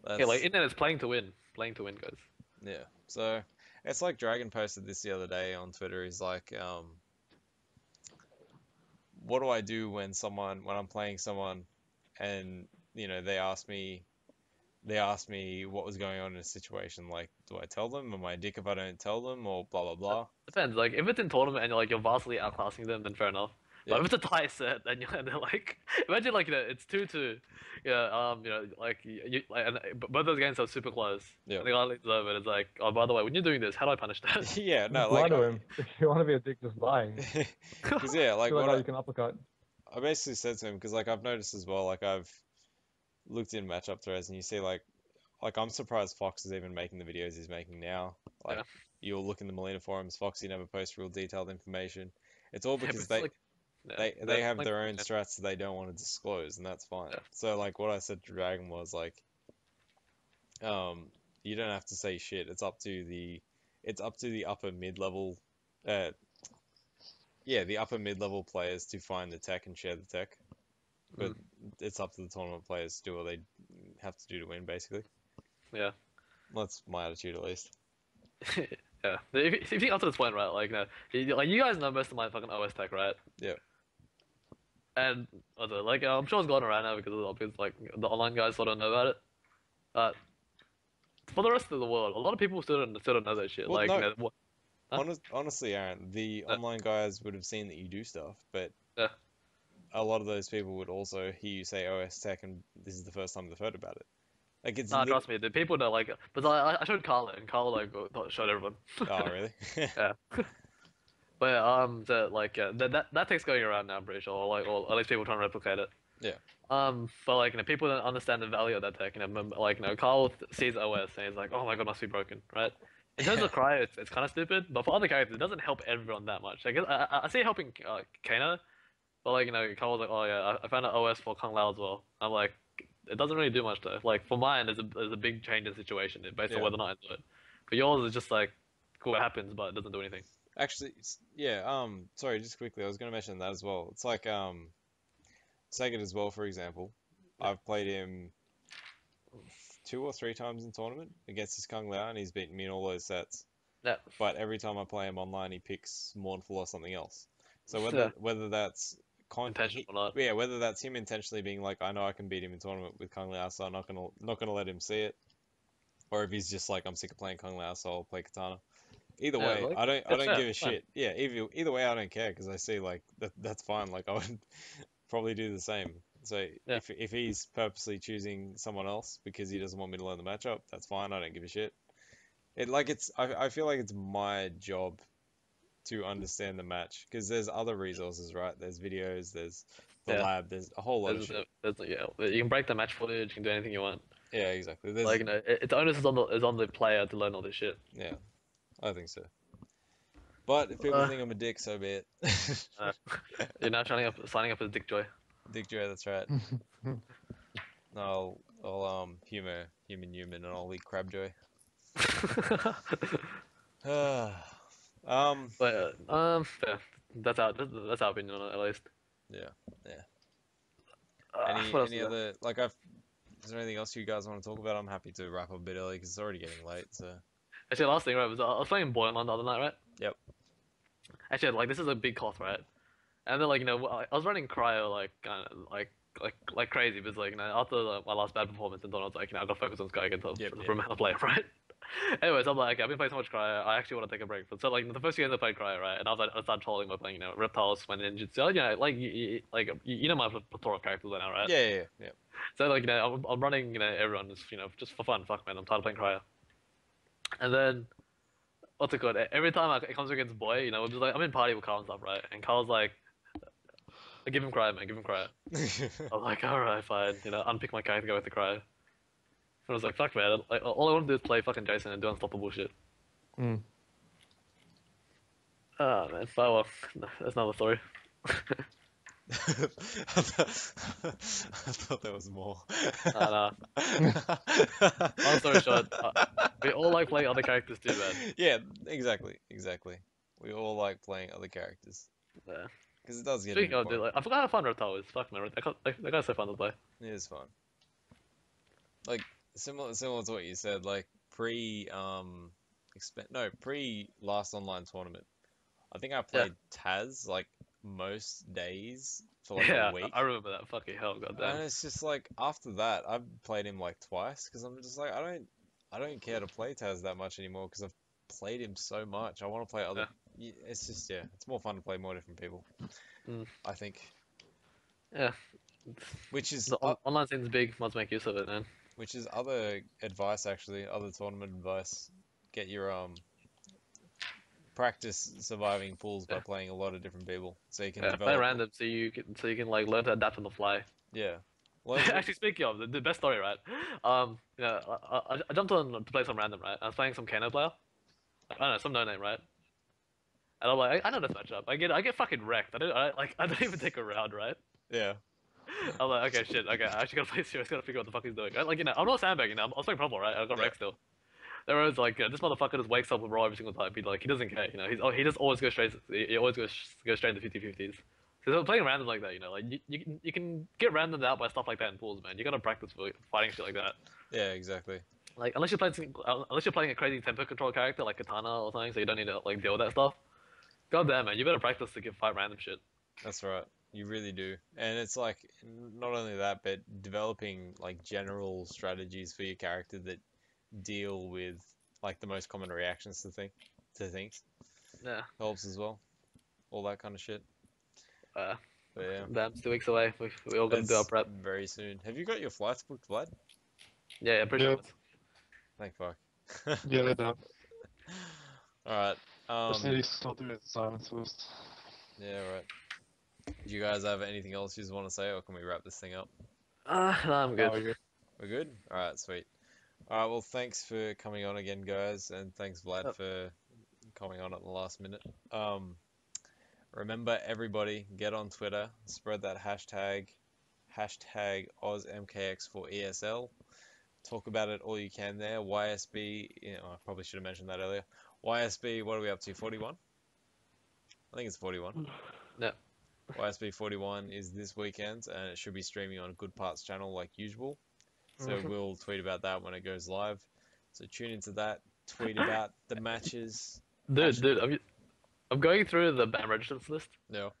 that's Yeah, like internet is playing to win. Playing to win, guys. yeah. So it's like Dragon posted this the other day on Twitter. He's like, um, what do I do when someone when I'm playing someone and you know they ask me they ask me what was going on in a situation like do I tell them am I a dick if I don't tell them or blah blah blah Depends. Like if it's in tournament and you're like you're vastly outclassing them, then fair enough. Yeah. But if it's a tie set and you're and they're like, imagine like you know it's two two, yeah, um, you know, like you, you like, and uh, both those games are super close. Yeah. And the guy leans over and it's like, oh, by the way, when you're doing this, how do I punish that? yeah no Just lie like to him. If you want to be a dick, just lying. because yeah like Feel like what how I- you can uppercut. I basically said to him because like I've noticed as well, like I've looked in matchup threads and you see like like I'm surprised Fox is even making the videos he's making now. Like Yeah. you'll look in the Molina forums, Foxy never posts real detailed information. It's all Yeah, because it's they like- yeah, they they have like- their own yeah. strats that they don't want to disclose, and that's fine. Yeah. So like what I said to Dragon was like, um, you don't have to say shit. It's up to the it's up to the upper mid level, uh, yeah, the upper mid level players to find the tech and share the tech. But it's up to the tournament players to do what they have to do to win, basically. Yeah. That's my attitude at least. yeah. If, you- if you think up to this point, right, like, no, you, like you guys know most of my fucking OS tech, right? Yeah. And also, like, I'm sure it's gone around now because, of, because like the online guys sort of know about it. But for the rest of the world, a lot of people still don't still don't know that shit. Well, like, no. you know, what, Huh? Honest, honestly, Aaron, the Uh, online guys would have seen that you do stuff, but Yeah. A lot of those people would also hear you say OS Tech, and this is the first time they've heard about it. Like it's nah, trust me, the people know like. But I, I showed Carl it, and Carl like showed everyone. Oh, really? Yeah. But um, the like uh, that that that tech's going around now. I'm pretty sure, or like, or at least people trying to replicate it. Yeah. Um, but like, you know, people don't understand the value of that tech. You know, like, you know, Carl sees OS and he's like, "Oh my god, must be broken," right? in terms of Cryo, it's, it's kind of stupid, but for other characters, it doesn't help everyone that much. Like, I, I, I see it helping uh, Kano, but like, you know, Carl was like, oh yeah, I, found an OS for Kung Lao as well. I'm like, it doesn't really do much though. Like, for mine, there's a, there's a big change in situation based Yeah. on whether or not I do it. For yours, it's just like, cool, it happens, but it doesn't do anything. Actually, yeah. Um, sorry, just quickly, I was going to mention that as well. It's like um, Sagat as well, for example. I've played him two or three times in tournament against his Kung Lao, and he's beaten me in all those sets. Yeah. But every time I play him online, he picks Mournful or something else. So whether Yeah. whether that's con Intentional or not. yeah, whether that's him intentionally being like, I know I can beat him in tournament with Kung Lao, so I'm not gonna not gonna let him see it, or if he's just like, I'm sick of playing Kung Lao, so I'll play Kitana. Either Yeah, way, like, I don't I don't give a shit. Yeah, either either way, I don't care because I see like that that's fine. Like I would probably do the same. So Yeah. if if he's purposely choosing someone else because he doesn't want me to learn the matchup, that's fine. I don't give a shit. It like it's I I feel like it's my job to understand the match because there's other resources, right? There's videos, there's the Yeah. lab, there's a whole lot of shit. there's, yeah, you can break the match footage, you can do anything you want. Yeah, exactly. There's Like, you know, it, it's onus is on the is on the player to learn all this shit. yeah, I think so. But if people Uh. think I'm a dick, so be it. You're now signing up signing up as Dick Joy. Dick Joy, that's right. No, I'll, I'll um humor human human and I'll eat crab joy. um but uh, um, yeah, that's our that's, that's our opinion on it at least. Yeah, yeah. Uh, any what any is there? other like I've is there anything else you guys want to talk about? I'm happy to wrap up a bit early because it's already getting late. So Actually, last thing, right, was uh, I was playing Boilan the other night, right? Yep. Actually, like, this is a big cost, right? And then, like, you know, I I was running cryo, like, kind of, like, like, like crazy, because, like, you know, after like, my last bad performance, and then I was like, you know, I gotta focus on Sky again to Yep, for yep. remember how to play right? Anyways, I'm like, I've been playing so much cryo, I actually want to take a break. So, like, the first few games I played cryo, right? And I was like, I started trolling by playing, you know, reptiles, when ninjutsu, you know, like, you, you, like, you, know my plethora of characters by now, right? yeah, yeah, yeah. So like you know, I'm, I'm running you know everyone just you know just for fun. Fuck man, I'm tired of playing cryo. And then what's it called? Every time I, it comes against boy, you know, I'm just like I'm in party with Carl and stuff, right? And Carl's like, I give him cryo, man, give him cryo. I'm like, all right, fine. You know, unpick my character, go with the cryo. And I was like, fuck man, like all I want to do is play fucking Jason and do unstoppable shit. Mm. Ah man, but well, that's another story. I thought there was more. Nah, Long story short, uh, we all like playing other characters too, man. Yeah, exactly, exactly. We all like playing other characters Yeah. because it does get Speaking of, dude, like, I forgot how fun Reptile is. Fuck man, that, guy- that, that guy's so fun to play. It is fun. Like similar similar to what you said, like pre um exp no, pre last online tournament. I think I played Taz like most days for like yeah, a week. I remember that. Fucking hell, goddamn. And it's just like after that, I've played him like twice because I'm just like I don't I don't care to play Taz that much anymore because I've played him so much. I want to play other. y- It's just yeah, it's more fun to play more different people. Mm. I think. Yeah. Which is The on- online scene's big. Must make use of it, man. Which is other advice actually, other tournament advice. Get your um practice surviving pools by Yeah. playing a lot of different people so you can Yeah, play random so you can so you can like learn to adapt on the fly. Yeah. Learn to- Actually, speaking of the, the best story, right? Um, you know, I, I, I jumped on to play some random, right? I was playing some Kano player. I don't know, some no name, right? And I'm like, I, I know this matchup. I get I get fucking wrecked. I don't I, like I don't even take a round, right? yeah. I'm like, okay, shit, okay, I actually gotta play serious, gotta figure out what the fuck he's doing. I, like, you know, I'm not sandbagging, now, I'm, I was playing right? I got Yeah. wrecked still. There was like, uh, this motherfucker just wakes up with raw every single time. He like, he doesn't care, you know. He's oh, he just always goes straight. He always goes goes straight into 50-50s. So I'm playing random like that, you know, like you, you can you can get randomed out by stuff like that in pools, man. You gotta practice for fighting shit like that. Yeah, exactly. Like unless you're playing unless you're playing a crazy tempo control character like Kitana or something, so you don't need to like deal with that stuff. God damn man, you better practice to get fight random shit. That's right. You really do. And it's like not only that, but developing like general strategies for your character that deal with like the most common reactions to thing to things Yeah. helps as well. All that kind of shit. Uh, But yeah. damn, it's two weeks away. We we all gonna do our prep. very soon. Have you got your flights booked, Vlad? Yeah, yeah, pretty Yep. sure. Thank fuck. Yeah, they're done. Alright. Just Um need to sort through the silence first. yeah, right. Do you guys have anything else you just want to say or can we wrap this thing up? Uh, no, I'm good. Oh, yeah. We're good? Alright, sweet. All right. Well, thanks for coming on again, guys, and thanks Vlad Yep. for coming on at the last minute. Um, remember, everybody, get on Twitter, spread that hashtag, hashtag AusMKX for ESL. Talk about it all you can there. YSB, you know, I probably should have mentioned that earlier. YSB, what are we up to? 41? I think it's 41. YSB 41 is this weekend, and it should be streaming on Good Parts channel like usual. So Mhm. we'll tweet about that when it goes live. So tune into that. Tweet about the matches. Dude, dude, I'm, I'm going through the BAM registrants list. No.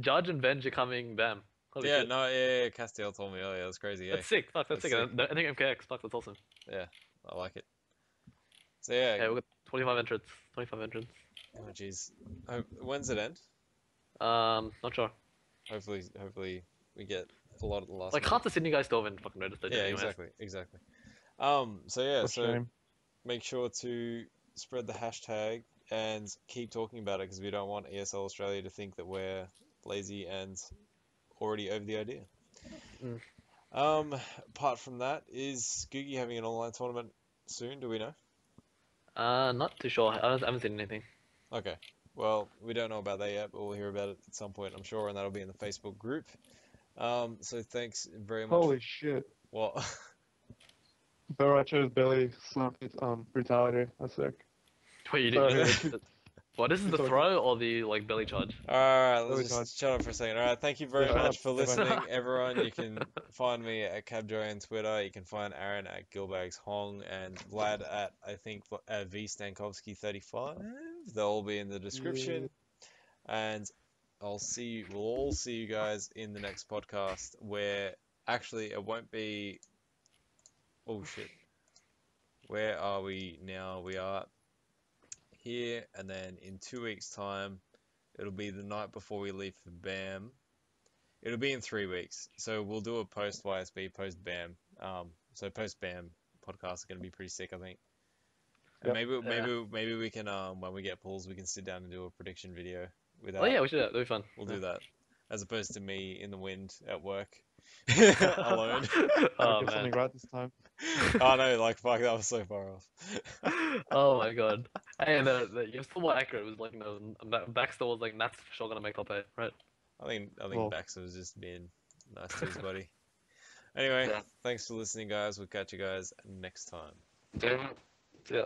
Judge and Benj are coming BAM. Holy yeah, shit. no, yeah, yeah, Castiel told me earlier. That's crazy. Yeah, That's sick. Fuck, that's, That's sick. I, I think MKX. Fuck, that's awesome. Yeah, I like it. So yeah. Yeah, we've got 25 entrants. 25 entrants. Oh jeez. When's it end? Um, not sure. Hopefully, hopefully we get a lot at the last. Like minute. half the Sydney guys still haven't fucking registered. Yeah, yet anyways. exactly, exactly. Um. So yeah. For so shame. make sure to spread the hashtag and keep talking about it because we don't want ESL Australia to think that we're lazy and already over the idea. Mm. Um, apart from that, is Googie having an online tournament soon? Do we know? Uh, not too sure. I haven't seen anything. Okay. Well, we don't know about that yet, but we'll hear about it at some point, I'm sure, and that'll be in the Facebook group. Um, so thanks very much. Holy shit. What? Bro, I chose Billy Slump um brutality. That's sick. Wait, you didn't. what? This the Sorry. throw or the like belly charge? Alright, let's God. just shut up for a second. Alright, thank you very Yeah, much for listening, everyone. You can find me at CabJoy on Twitter. You can find Aaron at Gilbagz Hong and Vlad at, I think, uh, V Stankovsky35. They'll all be in the description. And I'll see you, we'll all see you guys in the next podcast where actually it won't be. Oh shit. Where are we now? We are here, and then in two weeks' time, it'll be the night before we leave for BAM. It'll be in three weeks, so we'll do a post YSB, post BAM. Um, so post BAM podcast are gonna be pretty sick, I think. And Yep. maybe Yeah. maybe maybe we can um when we get pulls, we can sit down and do a prediction video without. Oh yeah, we should. That'd be fun. We'll Yeah. do that, as opposed to me in the wind at work alone. oh Get man. something right this time. oh no, like fuck, that was so far off. oh my god. Hey, uh, the, the you're still more accurate. It was like no, Ba- Baxter was like that's for sure gonna make top eight, right? I think I think Well- Baxter was just being nice to his buddy. Anyway, Yeah. thanks for listening, guys. We'll catch you guys next time. Yeah. Yeah.